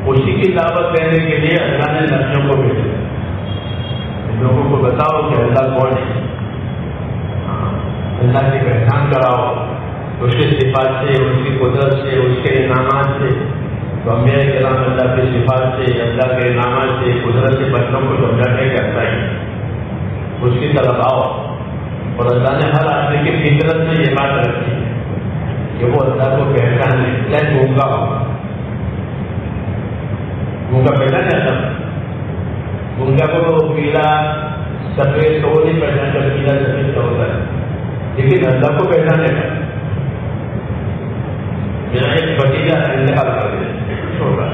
اسی کی دعوت دینے کے لیے اللہ نے نبیوں کو بھیجا۔ لوگوں کو بتاؤ کہ اللہ کون ہے۔ ہاں، اللہ کی پہچان کراؤ۔ اس کے صفات سے، اس کی قدرت سے، اس کے انعامات سے۔ تو ہم کرام اللہ کی صفات سے، اللہ کے انعامات سے، قدرت سے بچوں کو سمجھانے کا ہی اس کی طرف آؤ اور اللہ نے ہر آدمی کی فطرت سے یہ بات رکھی کہ وہ اللہ کو پہچان لے چاہے گونگا ہو۔ گونگا پہچان جاتا گونگا کو پیلا، سفید تو نہیں پہچان کر پیلا، سفید تو ہوتا ہے۔ لیکن اللہ کو پہچانے۔ کا میرا ایک بتیجا انتقال کر دیا چھوٹا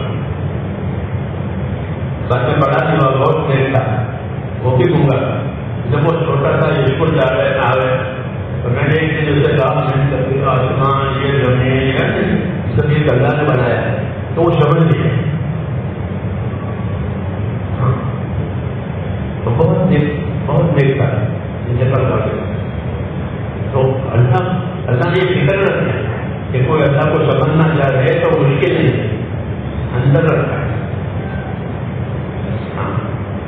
بس میں پڑھا نہیں ہوا بہت دیر تھا وہ بھی گونگا تھا جب وہ چھوٹا تھا، یہ اسکول جا رہے نہ آئے تو میں نے ایک دن اسے کہا میں سبھی آسمان، یہ زمین سب یہ اللہ نے بنایا تو وہ سمجھ نہیں ہاں۔ تو بہت دیر بہت دیر تھا۔ انتقال کر دیا تو اللہ اللہ نے یہ فکر رکھا کہ کوئی اللہ کو سمجھنا چاہ رہے تو مشکل نہیں اندر رکھا ہے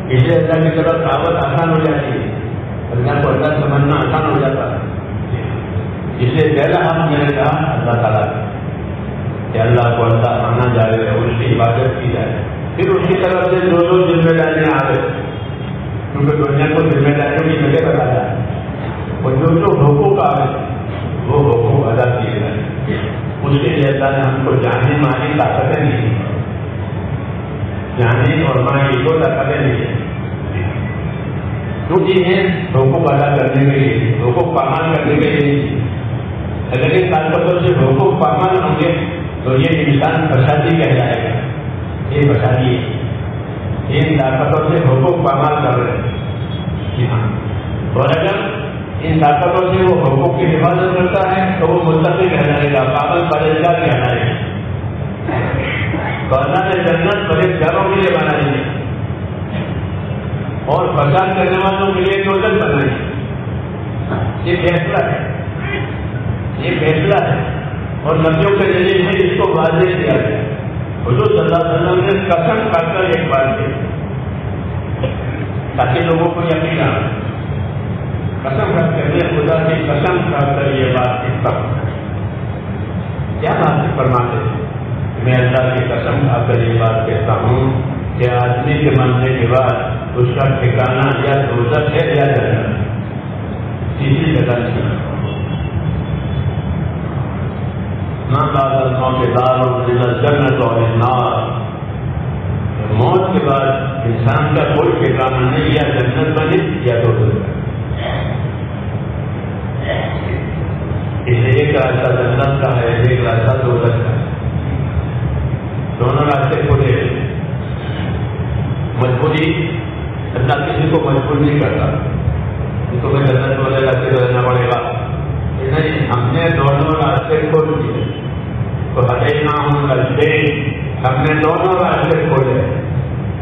اس لیے اللہ کی طرف دعوت آسان ہو جاتی ہے اللہ کو اللہ سمجھنا آسان ہو جاتا ہے اس لیے پہلا ہم میں نے کہا اللہ تعالیٰ کہ اللہ کو اللہ ماننا جائے اس کی عبادت کی جائے پھر اس کی طرف سے جو جو ذمہ داریاں آ رہے کیونکہ دنیا کو ذمہ داریوں کی جگہ بتایا اور جو جو حقوق آ رہے وہ حقوق ادا کیے گئے اس کے لیے اللہ نے ہم کو جانے مانی طاقتیں نہیں جانے اور مانی کو طاقتیں نہیں جو چیزیں حقوق ادا کرنے کے لیے حقوق پامال کرنے کے لیے۔ اگر یہ طاقتوں سے حقوق پامال ہوں گے، تو یہ انسان فسادی کہلائے گا۔ یہ فسادی ہے۔ ان طاقتوں سے حقوق پامال کر رہے ہیں۔ جی ہاں۔ اور اگر ان طاقتوں سے وہ حقوق کی حفاظت کرتا ہے، تو وہ مستقل کہلائے گا پابل پرہیزگار کہلائے گا۔ اللہ نے جنت پرہیزگاروں کے لیے بنائی ہے۔ اور فساد کرنے والوں کے لیے دوجن بنائی ہے۔ یہ فیصلہ ہے۔ یہ فیصلہ ہے۔ اور نبیوں کے ذریعے میں اس کو واضح کیا گیا۔ حضور صلی اللہ علیہ وسلم نے قسم کھا کر ایک بات کی۔ تاکہ لوگوں کو یقین آ قسم کر کے خدا کی قسم کر کر یہ بات کہتا ہوں کیا بات فرماتے میں اللہ کی قسم کھا کر یہ بات کہتا ہوں کہ آدمی کے مرنے کے بعد اس کا ٹھکانا یا دوزت ہے یا جنت تیسری جگہ نہیں نہ دادوں کے دار اور جنت اور نار موت کے بعد انسان کا کوئی ٹھکانا نہیں، یا جنت بنے یا دوزت ایک راستہ جنت کا ہے، ایک راستہ دوزت کا۔ ہے دونوں راستے کھولے مجبوری اللہ کسی کو مجبور نہیں کرتا۔ اس کو جنت والے راستے رہنا پڑے گا۔ نہیں، ہم نے دونوں راستے کھول دیے۔ تو ہٹے نہ ہوں راستے ہم نے دونوں راستے کھولے۔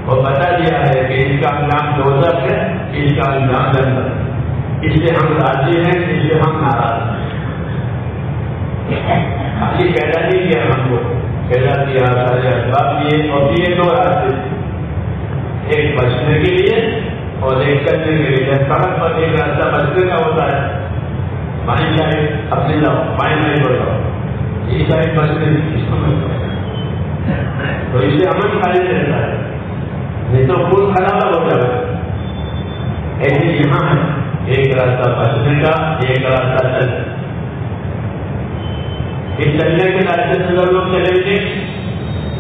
اور بتا دیا ہے کہ اس کا انجام دوزت ہے اس کا انجام جنت اس سے ہم راضی ہیں، اس سے ہم ناراض ہیں۔ ہاں، خالی پیدا نہیں کیا ہم کو۔ پیدا کیا، سارے اسباب دیے اور دیے دو راستے۔ ایک بچنے کے لیے اور ایک کرنے کے لیے۔ سڑک پر ایک راستہ بچنے کا ہوتا ہے؟ بائیں جائے اپنے جاؤ بائیں نہیں بڑھ جاؤ یہ سائڈ بچنے اس کو تو اسے امن خالی رہتا ہے۔ نہیں تو خون خراب ہو جائے۔ ایسے یہاں ہے، ایک راستہ بچنے کا، ایک راستہ چلنے یہ چلنے کے راستے سے اگر لوگ چلیں گے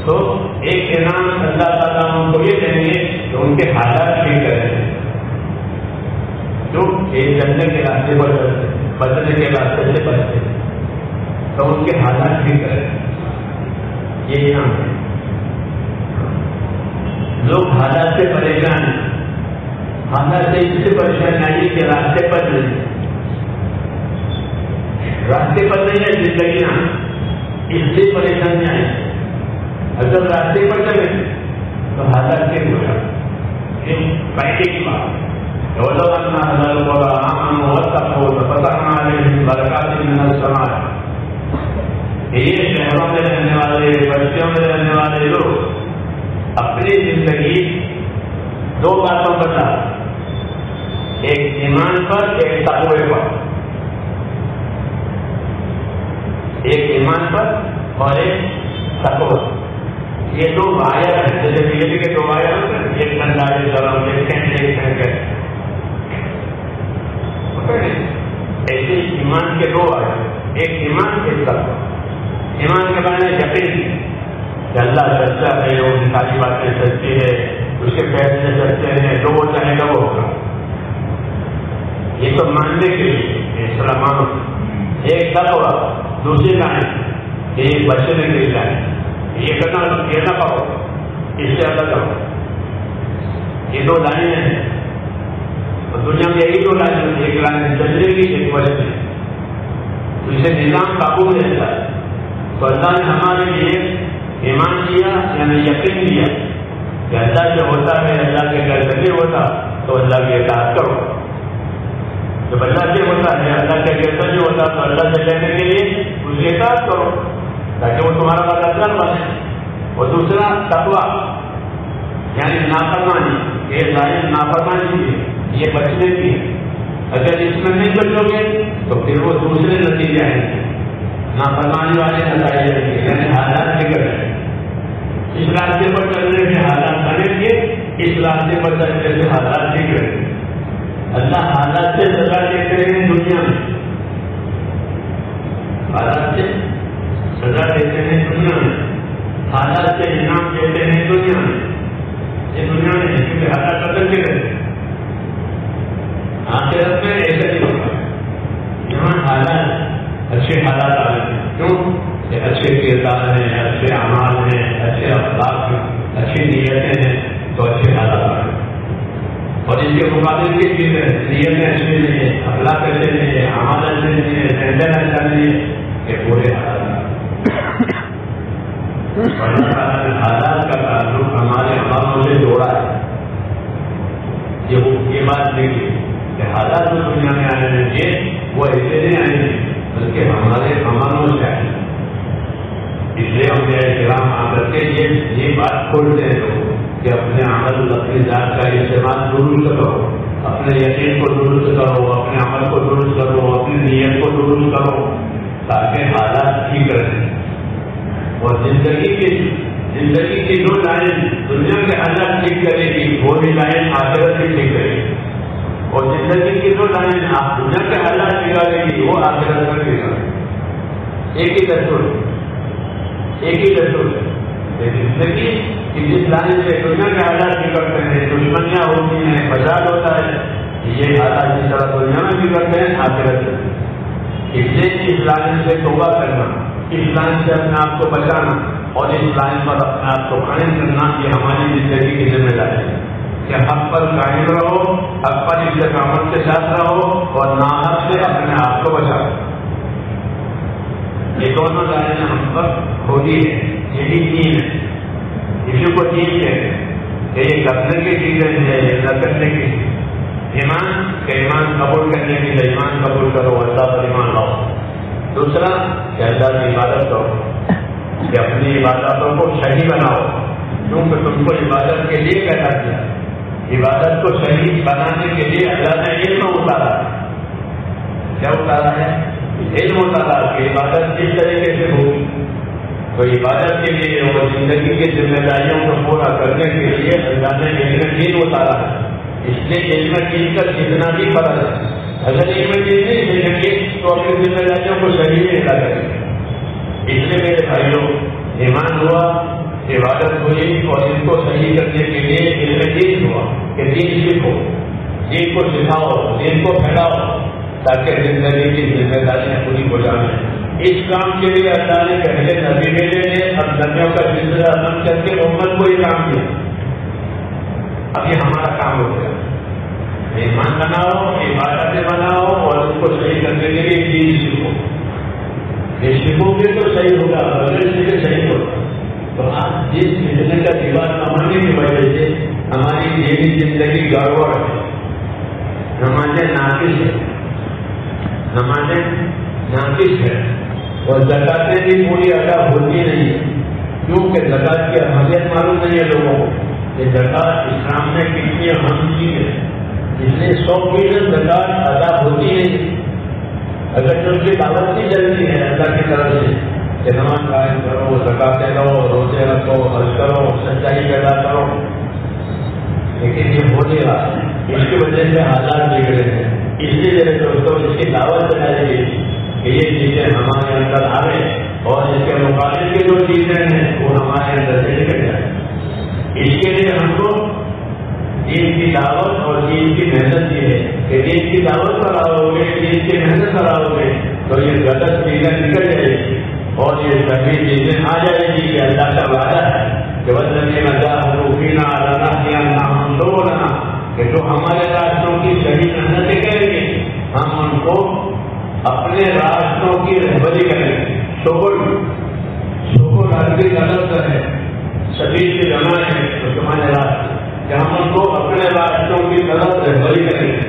تو ایک انعام اللہ تعالیٰ ان کو یہ دیں گے کہ ان کے حالات ٹھیک کریں۔ جو ایک چلنے کے راستے پر بدلنے کے راستے سے بچتے تو ان کے حالات ٹھیک کریں۔ یہ انعام ہے۔ لوگ حالات سے پریشان ہیں۔ حالات سے اس سے پریشان آئی کہ راستے پر نہیں راستے پر نہیں ہے زندگیاں اس سے پریشانیاں ہیں اگر راستے پر چلے تو حالات کے ہو جائے پہلے کی بات یہ شہروں میں رہنے والے بچوں میں رہنے والے لوگ اپنی زندگی دو باتوں پر تھا ایک ایمان پر، ایک تقوی پر۔ ایک ایمان پر اور ایک تقوی یہ دو وائر ہیں۔ جیسے بجلی کے دو وائر ہوتے ہیں، ایک بندارے سلام ایک ایک ایسے ایمان کے دو آئے ایک ایمان کے ساتھ ایمان کے بارے میں یقین۔ کہ اللہ سچا ہے، وہ ساری باتیں سچی ہے اس کے فیصلے سچے ہیں، جو وہ چاہے گا وہ ہوگا۔ یہ تو ماننے کے لیے اسلام ایک تقوی دوسری لائن یہ بچنے کے لیے۔ یہ کرنا، یہ نہ پاؤ اس سے الگ کرو یہ دو لائنیں ہیں۔ اور دنیا میں یہی دو لائن ایک لائن چلنے کی، ایک بچنے تو اسے نظام قابو میں رہتا ہے۔ تو اللہ نے ہمارے لیے ایمان دیا یعنی یقین دیا کہ اللہ جو ہوتا ہے، اللہ کے گھر سے ہوتا، تو اللہ کی اطاعت کرو۔ جب اللہ سے ہوتا ہے، اللہ کے گھر جو ہوتا، تو اللہ سے لینے کے لیے، اس کی اطاعت کرو۔ تاکہ وہ تمہارا مددگار بنے اور دوسرا تقوا یعنی نافرمانی۔ یہ ظاہر نافرمانی کی ہے۔ یہ بچنے کی ہے۔ اگر اس میں نہیں بچو گے، تو پھر وہ دوسرے نتیجے آئیں گے نافرمانی والے نتائج آئیں گے یعنی حالات بگڑ رہے اس راستے پر چلنے کے حالات بنے گے۔ اس راستے پر چلنے سے حالات بگڑ گئے اللہ حالات سے سزا دیتے ہیں دنیا میں۔ حالات سے سزا دیتے ہیں دنیا میں۔ حالات سے انعام دیتے ہیں دنیا میں۔ یہ دنیا میں کیونکہ حالات بدل کے رہتے آخرت میں ایسا نہیں ہوگا یہاں حالات اچھے حالات آ رہے ہیں۔ کیوں؟ اچھے کردار ہیں، اچھے اعمال ہیں، اچھے افراد ہیں، اچھی نیتیں ہیں، تو اچھے حالات آ رہے ہیں۔ اور اس کے مقابلے کی چیزیں نیتیں اچھی نہیں ہے اخلاق اچھے نہیں ہے اعمال اچھے نہیں ہے لین اچھا نہیں ہے کہ پورے حالات حالات کا تعلق ہمارے عملوں سے جوڑا ہے یہ بات نہیں کہ حالات جو دنیا میں آنے ہیں یہ وہ ایسے نہیں آئیں گے بلکہ ہمارے عملوں سے آئیں گے اس لیے ہم نے احترام آ کر کے یہ یہ بات کھولتے ہیں لوگ کہ اپنے عمل اپنی ذات کا استعمال درست کرو اپنے یقین کو درست کرو اپنے عمل کو درست کرو اپنی نیت کو درست کرو تاکہ حالات ٹھیک رہیں اور زندگی کی زندگی کی جو لائن دنیا کے حالات ٹھیک کرے گی، وہ بھی لائن آخرت بھی ٹھیک کرے گی۔ اور زندگی کی جو لائن دنیا کے حالات بگاڑے گی، وہ آخرت میں بگاڑے گی۔ ایک ہی دستور ایک ہی دستور ہے۔ زندگی کی جس لائن سے دنیا کے حالات بگڑتے ہیں، دشمنیاں ہوتی ہیں، فساد ہوتا ہے، یہ حالات جس طرح دنیا میں بگڑتے ہیں، آخرت میں اس لیے اس لائن سے توبہ کرنا۔ اس لائن سے اپنے آپ کو بچانا اور اس لائن پر اپنے آپ کو قائم کرنا یہ ہماری زندگی کی ذمہ داری ہے کہ حق پر قائم رہو، حق پر استقامت کے ساتھ رہو اور ناحق سے اپنے آپ کو بچاؤ۔ یہ دونوں لائنیں ہم پر ہوتی ہے یہی تین ہے اسی کو تین کہتے ہیں کہ یہ کرنے کی چیزیں ہے، یہ نہ کرنے کی ایمان، کہ ایمان قبول کرنے کے لیے ایمان قبول کرو، اللہ پر ایمان لاؤ۔ دوسرا کہ اللہ کی عبادت کرو، کہ اپنی عبادتوں کو صحیح بناؤ۔ کیونکہ تم کو عبادت کے لیے پیدا کیا۔ عبادت کو صحیح بنانے کے لیے اللہ نے علم اتارا۔ کیا اتارا ہے؟ علم اتارا کہ عبادت کس طریقے سے ہوگی تو عبادت کے لیے اور زندگی کی ذمہ داریوں کو پورا کرنے کے لیے اللہ نے علم دین اتارا۔ ہے اس لیے علم دین کا جتنا بھی فرض ہے۔ اگر علم دین نہیں سیکھیں گے تو اپنی ذمہ داریوں کو صحیح نہیں ادا کریں گے اس لیے میرے بھائیوں، ایمان ہوا، عبادت ہوئی، اور اس کو صحیح کرنے کے لیے علم دین ہوا کہ دین سیکھو، دین کو سکھاؤ، دین کو پھیلاؤ، تاکہ زندگی کی ذمہ داریاں پوری ہو جائیں اس کام کے لیے اللہ نے پہلے نبی میلے نے اب نبیوں کا سلسلہ عمل کر کے امت کو یہ کام کیا اب یہ ہمارا کام ہو گیا۔ بناؤ عبادتیں بناؤ اور اس کو صحیح کرنے کے لیے دین سیکھو یہ سیکھو گے تو صحیح ہوگا بغیر صحیح ہوگا۔ تو آپ جس سلسلے کا دیوار نہ کی وجہ سے ہماری دینی زندگی گڑبڑ ہے۔ نمازیں ناقص ہے۔ نمازیں ناقص ہے۔ اور زکاتیں بھی پوری ادا ہوتی نہیں، کیونکہ زکات کی اہمیت معلوم نہیں ہے لوگوں کو۔ یہ زکات اسلام میں کتنی اہم چیز ہے۔ اس لیے سو فیصد زکات ادا ہوتی نہیں اگر جو کی دعوت نہیں چلتی ہے، اللہ کی طرف سے، کہ نماز قائم کرو زکاتیں لو روزے رکھو حل کرو، سچائی پیدا کرو۔ لیکن یہ ہو نہیں رہا۔ اس کی وجہ سے حالات بگڑے ہیں۔ اس لیے میرے دوستوں، اس کی دعوت بنائی گئی کہ یہ چیزیں ہمارے اندر آئے اور اس کے مقابلے کی جو چیزیں ہیں، وہ ہمارے اندر سے نکل جائیں۔ اس کے لیے ہم کو دین کی دعوت اور دین کی محنت یہ ہے کہ دین کی دعوت کراؤ گے دین کی محنت کراؤ گے، تو یہ غلط چیزیں نکل جائے گی اور یہ سبھی چیزیں آ جائے گی کہ اللہ کا وعدہ ہے کہ بس میں مزہ روکینا لانا کیا نام لو لینا کہ جو ہمارے راستوں کی صحیح محنتیں کریں گے، ہم ان کو اپنے راستوں کی رہبری کریں شکر شکر راجی غلط ہے سبھی سے جمع ہے، تو تمہارے راستے۔ کہ ہم ان کو اپنے راستوں کی طرف رہبری کریں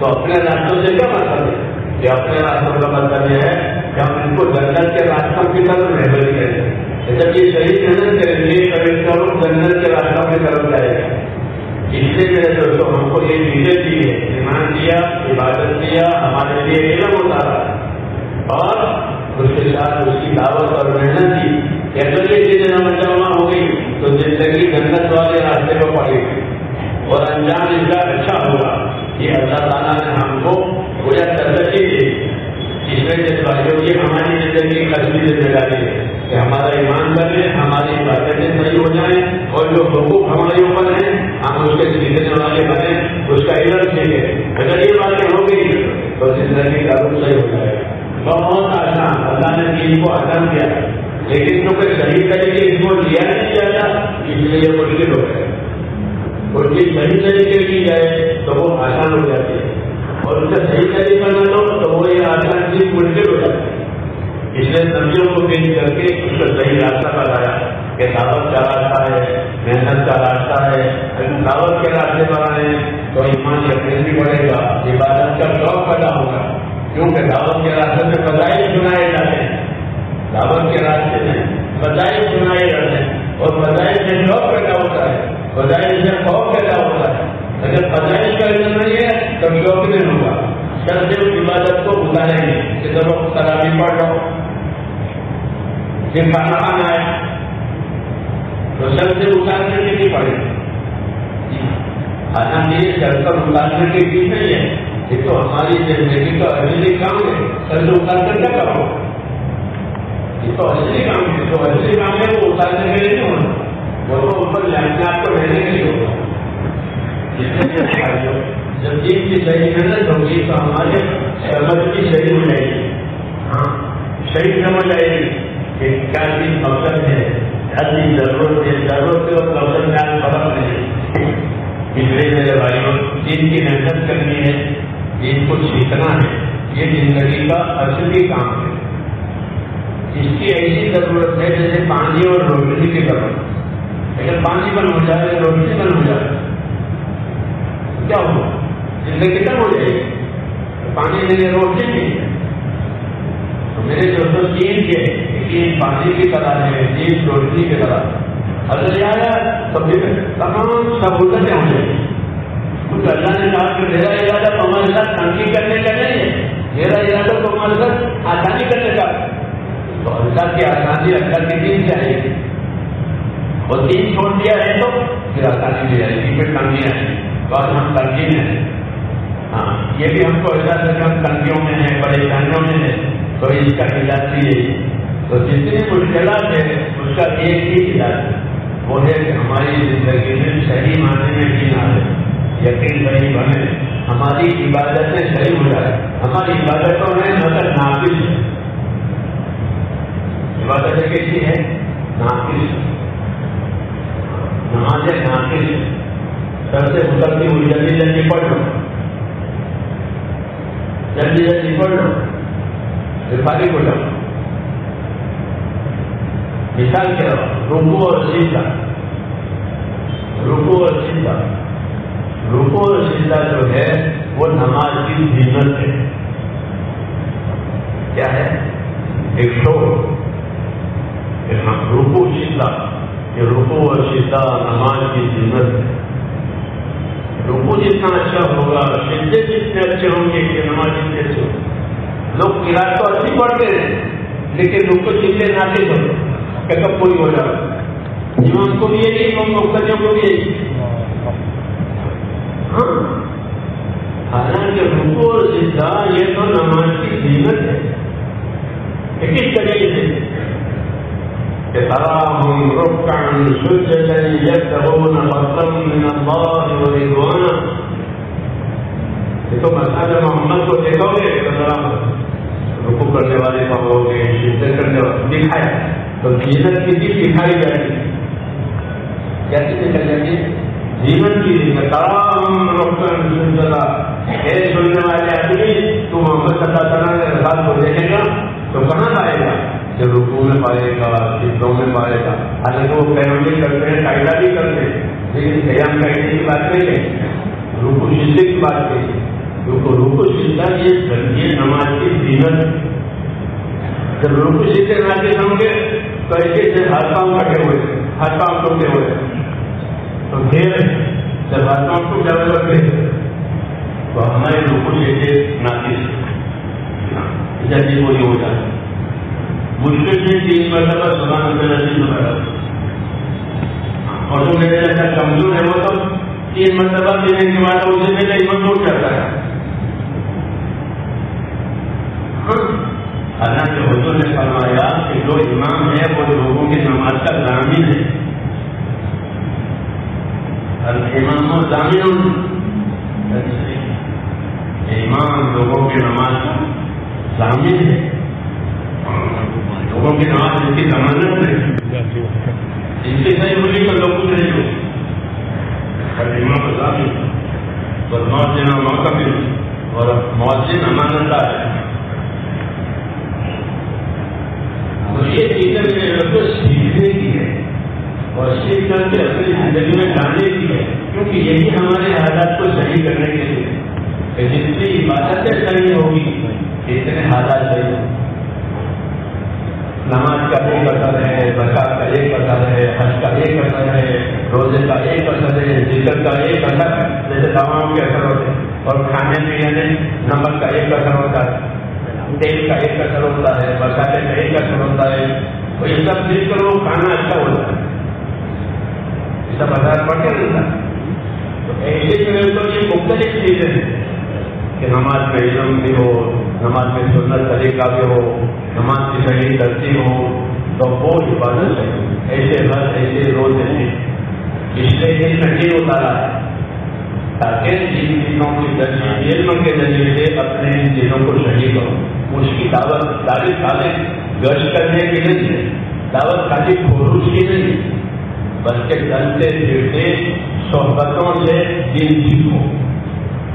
تو اپنے راستوں سے کیا مطلب ہے؟ کہ اپنے راستوں کا مطلب یہ ہے کہ ہم ان کو جنگل کے راستوں کی طرف رہبری کریں جب یہ صحیح محنت کریں گے کبھی کرو جنگل کے راستوں کی طرف جائے گا۔ اس لیے میرے دوستوں ہم کو یہ چیزیں دی ہے ایمان دیا عبادت دیا ہمارے لیے علم ہوتا رہا اور اس کے ساتھ اس کی دعوت اور محنت کی۔ کہ اگر یہ چیزیں نمبر جمع ہو گئی تو زندگی جنت والے راستے پر پڑے گی اور انجام اس کا اچھا ہوگا یہ اللہ تعالیٰ نے ہم کو گویا ترقی دی اس میں جس بھائیوں کی ہماری زندگی خرچی ذمہ داری ہے کہ ہمارا ایمان بنے ہماری عبادتیں صحیح ہو جائیں اور جو حقوق ہمارے اوپر ہیں، ہم اس کے سیکھنے والے بنے اس کا علم سیکھے اگر یہ باتیں ہو گئی تو زندگی کا روپ صحیح ہو جائے گا۔ بہت آسان۔ اللہ نے دین کو آسان کیا۔ لیکن کیونکہ صحیح طریقے اس کو لیا نہیں جاتا، اس لیے مشکل ہو گیا اور چیز صحیح طریقے کی جائے تو وہ آسان ہو جاتی ہے۔ اور اس کا صحیح طریقہ نہ لو تو وہ یہ آسان چیز مشکل ہو جاتی ہے۔ اس لیے نبیوں کو پیش کر کے اس کا صحیح راستہ بتایا کہ دعوت کا راستہ ہے، محنت کا راستہ ہے۔ اگر دعوت کے راستے پر آئے تو ایمان یقین بھی بڑھے گا، عبادت کا شوق پیدا ہوگا۔ کیونکہ دعوت کے راستے میں بدائی سنائے جاتے ہیں۔ دعوت کے راستے میں بدائی سنائے جاتے ہیں اور بدائی سے شوق پیدا ہوتا ہے بدائی سے خوف پیدا ہوتا ہے۔ اگر بدائی کا علم نہیں ہے تو شوق نہیں ہوگا۔ سر سے اس عبادت کو اتاریں گے کہ چلو ترابی پڑھ لو۔ جن کا نام ہے۔ تو سب سے اتارنے کے لیے پڑے آسان یہ سر پر اتارنے کے لیے نہیں ہے۔ یہ تو ہماری زندگی کا اصلی کام ہے۔ سر سے اتار کر کیا کرو یہ تو اصلی کام ہے جو کام ہے وہ اتارنے کے لیے نہیں ہونا وہ تو اوپر آپ کو رہنے کے لیے ہوگا جب کی محنت ہوگی تو ہمارے سمجھ کی صحیح ہو جائے گی ہاں صحیح سمجھ آئے گی کہ کیا چیز مقصد ہے چیز ضرورت ہے ضرورت ہے اور مقصد میں آج فرق نہیں اس لیے میرے بھائیوں جن کی محنت کرنی ہے جن کو سیکھنا ہے یہ زندگی کا اصلی کام ہے۔ اس کی ایسی ضرورت ہے جیسے پانی اور روشنی کی ضرورت اگر پانی بند ہو جائے روشنی بند ہو جائے، کیا ہو زندگی کم ہو جائے گی۔ پانی نہیں روشنی نہیں ہے۔ میرے دوستوں چین کے تین پانی کی طرح ہے تین روشنی کی طرح۔ آیا تمام سہولتیں ہو جائیں گی۔ کچھ اللہ نے کہا کہ میرا ارادہ تو ہمارے ساتھ تنقید کرنے کا نہیں ہے۔ میرا ارادہ تو ہمارے ساتھ آسانی کرنے کا تو اللہ کی آسانی اللہ کی دین سے آئے گی اور دین چھوڑ دیا ہے تو پھر آسانی بھی آئے گی، پھر تنگی آئے گی۔ تو آج ہم تنگی ہیں۔ ہاں یہ بھی ہم کو احساس ہے کہ ہم تنگیوں میں ہیں، پریشانیوں میں ہیں۔ تو اس کا علاج بھی یہی۔ تو جتنی مشکلات ہیں، اس کا ایک ہی علاج ہے۔ وہ ہے کہ ہماری زندگی میں صحیح معنی میں جین آ جائے یقین صحیح بنے ہماری عبادتیں صحیح ہو جائے۔ ہماری عبادتوں میں نظر ناقص ہے۔ عبادتیں کیسی ہے ناقص نمازیں ناقص سب سے اترتی ہوئی، جلدی جلدی پڑھ لو۔ جلدی جلدی پڑھ لو۔ پھر خالی کو جاؤ مثال کیا روکو اور سیدھا روکو اور سیدھا روکو اور سیدھا جو ہے، وہ نماز کی زینت ہے۔ کیا ہے؟ ایک شور۔ شو روکو سیدھا یہ روکو اور سیدھا نماز کی زینت ہے۔ روکو جتنا اچھا ہوگا سدھے جتنے اچھے ہوں گے کہ نماز جتنے اچھے ہوں لوگ کلاس تو اچھی پڑھتے ہیں، لیکن روکو جتنے ناقص ہوتے کہ کب کوئی ہو جائے؟ ایمان کو بھی یہی امام مختلف کو بھی یہی۔ ہاں؟ حالانکہ رکو اور سدھا یہ تو نماز کی قیمت ہے۔ کس طریقے سے؟ تراهم ركعا سجدا يبتغون فضلا من الله ورضوانا. تو مسئلہ محمد کو دیکھو گے رکو کرنے والے پاؤ گے؟ شدت کرنے والے دکھائے۔ تو جیون کی بھی دکھائی جاتی کیسے دکھائی جاتی جیون کی تمام روکن سنتا ہے سننے والے آدمی، تو محمد صلی اللہ علیہ وسلم کو دیکھے گا تو کہاں پائے گا؟ جب رکو میں پائے گا چتوں میں پائے گا۔ حالانکہ وہ قیام کرتے ہیں، قاعدہ بھی کرتے ہیں۔ لیکن قیام قاعدے کی بات نہیں ہے۔ رکو شدے کی بات نہیں رکو رکو شدہ یہ نماز کی زینت جب رکو شدے ناچے ہوں گے تو ایسے سے ہاتھ پاؤں کٹے ہوئے ہاتھ پاؤں ٹوٹے ہوئے، تو پھر جب ہاتھ پاؤں ٹوٹ جاتے کرتے تو ہمارے لوگوں جیسے ناقص جلدی کوئی ہو جاتا مشکل سے تین مرتبہ زبان میں اور جو میرے جیسا کمزور ہے وہ تو تین مرتبہ دینے کے بعد اسے میرا ایمن ٹوٹ جاتا ہے۔ ہاں حالانکہ حضور نے فرمایا کہ جو امام ہے وہ لوگوں کی نماز کا ضامن ہے۔ امام و ضامن اچھا۔ امام لوگوں کی نماز کا ضامن ہے۔ لوگوں کی نماز ان کی ضمانت ہے ان کی صحیح ہوئی تو لوگ کچھ نہیں ہو امام ضامن اور موت دینا موقع بھی اور موت امانت ہے اور یہ چیزیں میں سیکھنے کی ہے اور سیکھ کر کے اپنی زندگی میں ڈالنے کی ہے کیونکہ یہی ہمارے حالات کو صحیح کرنے کے لیے کہ جتنی عبادتیں صحیح ہوگی اتنے حالات صحیح ہوں۔ نماز کا ایک اثر ہے برکات کا ایک اثر ہے، حج کا ایک اثر ہے، روزے کا ایک اثر ہے، ذکر کا ایک اثر جیسے دواؤں کے اثر ہوتے ہیں۔ اور کھانے پینے یعنی نمک کا ایک اثر ہوتا ہے، تیل کا ایک اثر ہوتا ہے برساتے کا ایک اثر ہوتا ہے۔ تو یہ سب مل کر وہ کھانا اچھا ہوتا ہے۔ یہ سب اثر پڑ کے ملتا ہے۔ تو ایسے میں تو یہ مختلف چیزیں ہیں کہ نماز میں علم بھی ہو، نماز میں سنت طریقہ بھی ہو نماز کی صحیح ترتیب ہو تو وہ عبادت ہے۔ ایسے بس ایسے روز ہیں۔ اس لیے یہ نہیں اتارا ہے۔ تاکہ جن چیزوں کی ذریعے علم کے ذریعے سے اپنے ان کو صحیح کرو۔ اس کی دعوت خالی خالی گرج کرنے کی نہیں ہے۔ دعوت خالی خروش کی نہیں بلکہ چلتے پھرتے صحبتوں سے دن سیکھو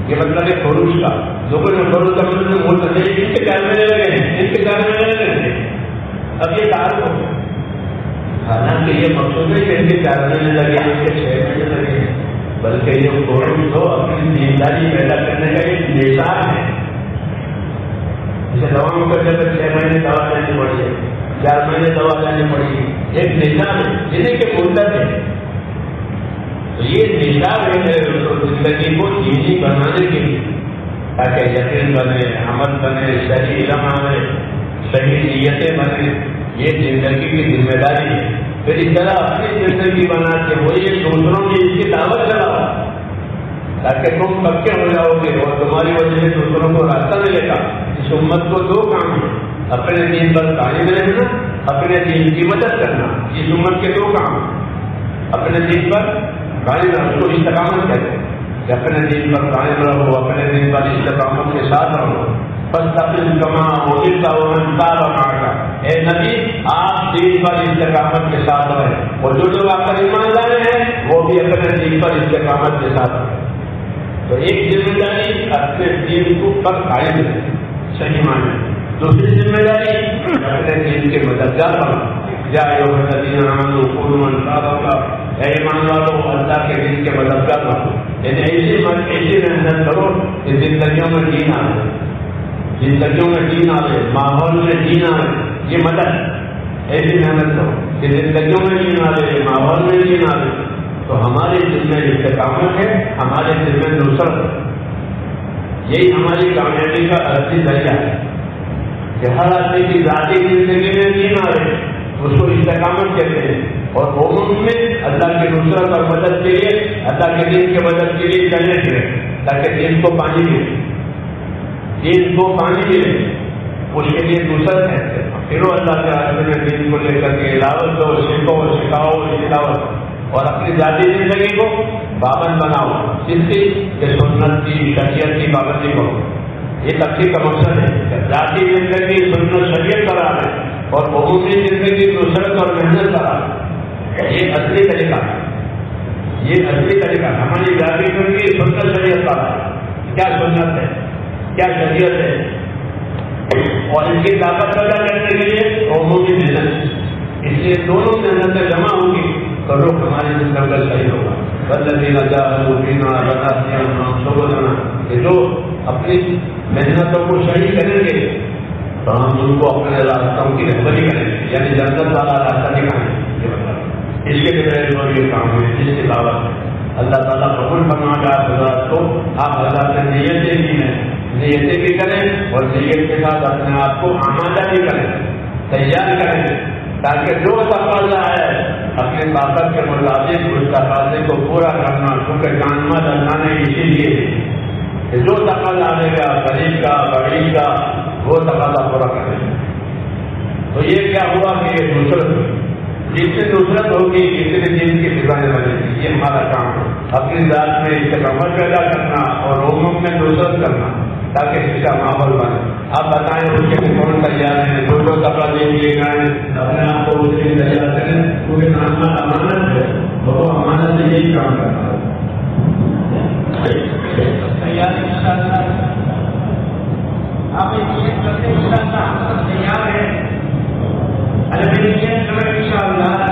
یہ مطلب ہے خروش کا۔ لوگوں نے خروش کا مطلب بول سکتے ان کے گھر میں لگے ہیں ان کے گھر میں لگے ہیں اب یہ کار ہو حالانکہ یہ مقصود ہے کہ ان کے چار مہینے لگے، ان کے چھ مہینے لگے۔ بلکہ یہ خروش ہو، اپنی دینداری پیدا کرنے کا ایک نظام ہے۔ جسے دوا میں کرتے تو چھ مہینے دوا لینی پڑی ہے، چار مہینے دوا لینی پڑی ہے۔ ایک نظام ہے، جنہیں کے مدت ہے یہ نظام ہے زندگی کو جینی بنانے کے لیے۔ تاکہ یقین بنے، عمل بنے، صحیح علم آئے صحیح نیتیں بنے۔ یہ زندگی کی ذمہ داری ہے۔ پھر اس طرح اپنی زندگی بنا کے وہ یہ دوسروں کی اس کی دعوت چلاؤ تاکہ تم پکے ہو جاؤ گے اور تمہاری وجہ سے دوسروں کو راستہ ملے گا۔ اس امت کو دو کام ہیں۔ اپنے دین پر قائم رہنا اپنے دین کی مدد کرنا۔ اس عمر کے دو کام اپنے دین پر قائم رہو اس کو استقامت کہتے ہیں۔ کہ اپنے دین پر قائم رہو، اپنے دین پر استقامت کے ساتھ رہو۔ بس تقل کما ہو کا اے نبی، آپ دین پر استقامت کے ساتھ رہیں۔ اور جو لوگ آپ پر ایمان لائے ہیں، وہ بھی اپنے دین پر استقامت کے ساتھ رہیں۔ تو ایک ذمہ داری اپنے دین کو پر قائم ہے صحیح معنی۔ دوسری ذمہ داری اپنے دین کے مددگار بنا جائے ایمان والو، اللہ کے دین کے مددگار بنو۔ یعنی ایسی ایسی محنت کرو کہ زندگیوں میں دین آ زندگیوں میں دین آ ماحول میں دین آ یہ مدد۔ ایسی محنت کرو کہ زندگیوں میں دین آ ماحول میں دین آ تو ہمارے دل میں استقامت ہے، ہمارے دل میں نصرت یہی ہماری کامیابی کا اصلی ذریعہ ہے۔ کہ ہر آدمی کی ذاتی زندگی میں دین آ رہے اس کو استقامت کہتے ہیں۔ اور عموم میں اللہ کی نصرت اور مدد کے لیے، اللہ کے دین کے مدد کے لیے چلنے کے تاکہ دین کو پانی ملے۔ دین کو پانی ملے، اس کے لیے نصرت ہے۔ پھر اللہ کے آدمی میں دین کو لے کر کے علاوت دو سیکھو سکھاؤ سکھاؤ اور اپنی ذاتی زندگی کو پابند بناؤ، جس کی کہ سنت کی، شریعت کی پابندی کرو یہ تفریح کا مقصد ہے۔ ذاتی زندگی سنت شریعت کرا ہے اور عمومی زندگی نصرت اور محنت کرا یہ اصلی طریقہ ہے۔ یہ اصلی طریقہ ہماری ذاتی زندگی سنت شریعت کا کیا سنت ہے؟ کیا شریعت ہے؟ اور ان کی طاقت پیدا کرنے کے لیے عمومی محنت۔ اس لیے دونوں محنتیں جمع ہوں گی تو رخ ہماری سسٹم کا صحیح ہوگا۔ بدلتی نہ پینا بتا کہ جو اپنی محنتوں کو صحیح کریں گے، تو ہم ان کو اپنے راستوں کی رہبری کریں گے۔ یعنی جنگل والا راستہ دکھائیں یہ اس کے لیے جو یہ کام ہے جس کے باوجود اللہ تعالیٰ قبول فرما کا حضرات کو، آپ اللہ سے نیتیں بھی ہیں، نیتیں بھی کریں اور نیت کے ساتھ اپنے آپ کو آمادہ بھی کریں، تیار کریں، تاکہ جو تقاضا ہے اپنے طاقت کے مطابق اس تقاضے کو پورا کرنا، کیونکہ جاننا اللہ نے اسی لیے کہ جو تقاضا آنے گا، غریب کا، بڑی کا، وہ تقاضا پورا کرے تو یہ کیا ہوا کہ یہ نصرت جس سے نصرت ہوگی اتنے دن کی سزائیں بنے گی یہ ہمارا کام ہے۔ اپنی ذات میں استقامت پیدا کرنا اور روموں میں نصرت کرنا تاکہ اس کا ماحول بنے۔ آپ بتائیں، اس کے کون تیار ہیں؟ جو جو کپڑا دے دیے گئے اپنے آپ کو اس کے تیار کریں۔ کیونکہ امانت ہے وہ امانت سے یہی کام کرنا آپ تیار Alam niyo yan naman inshallah,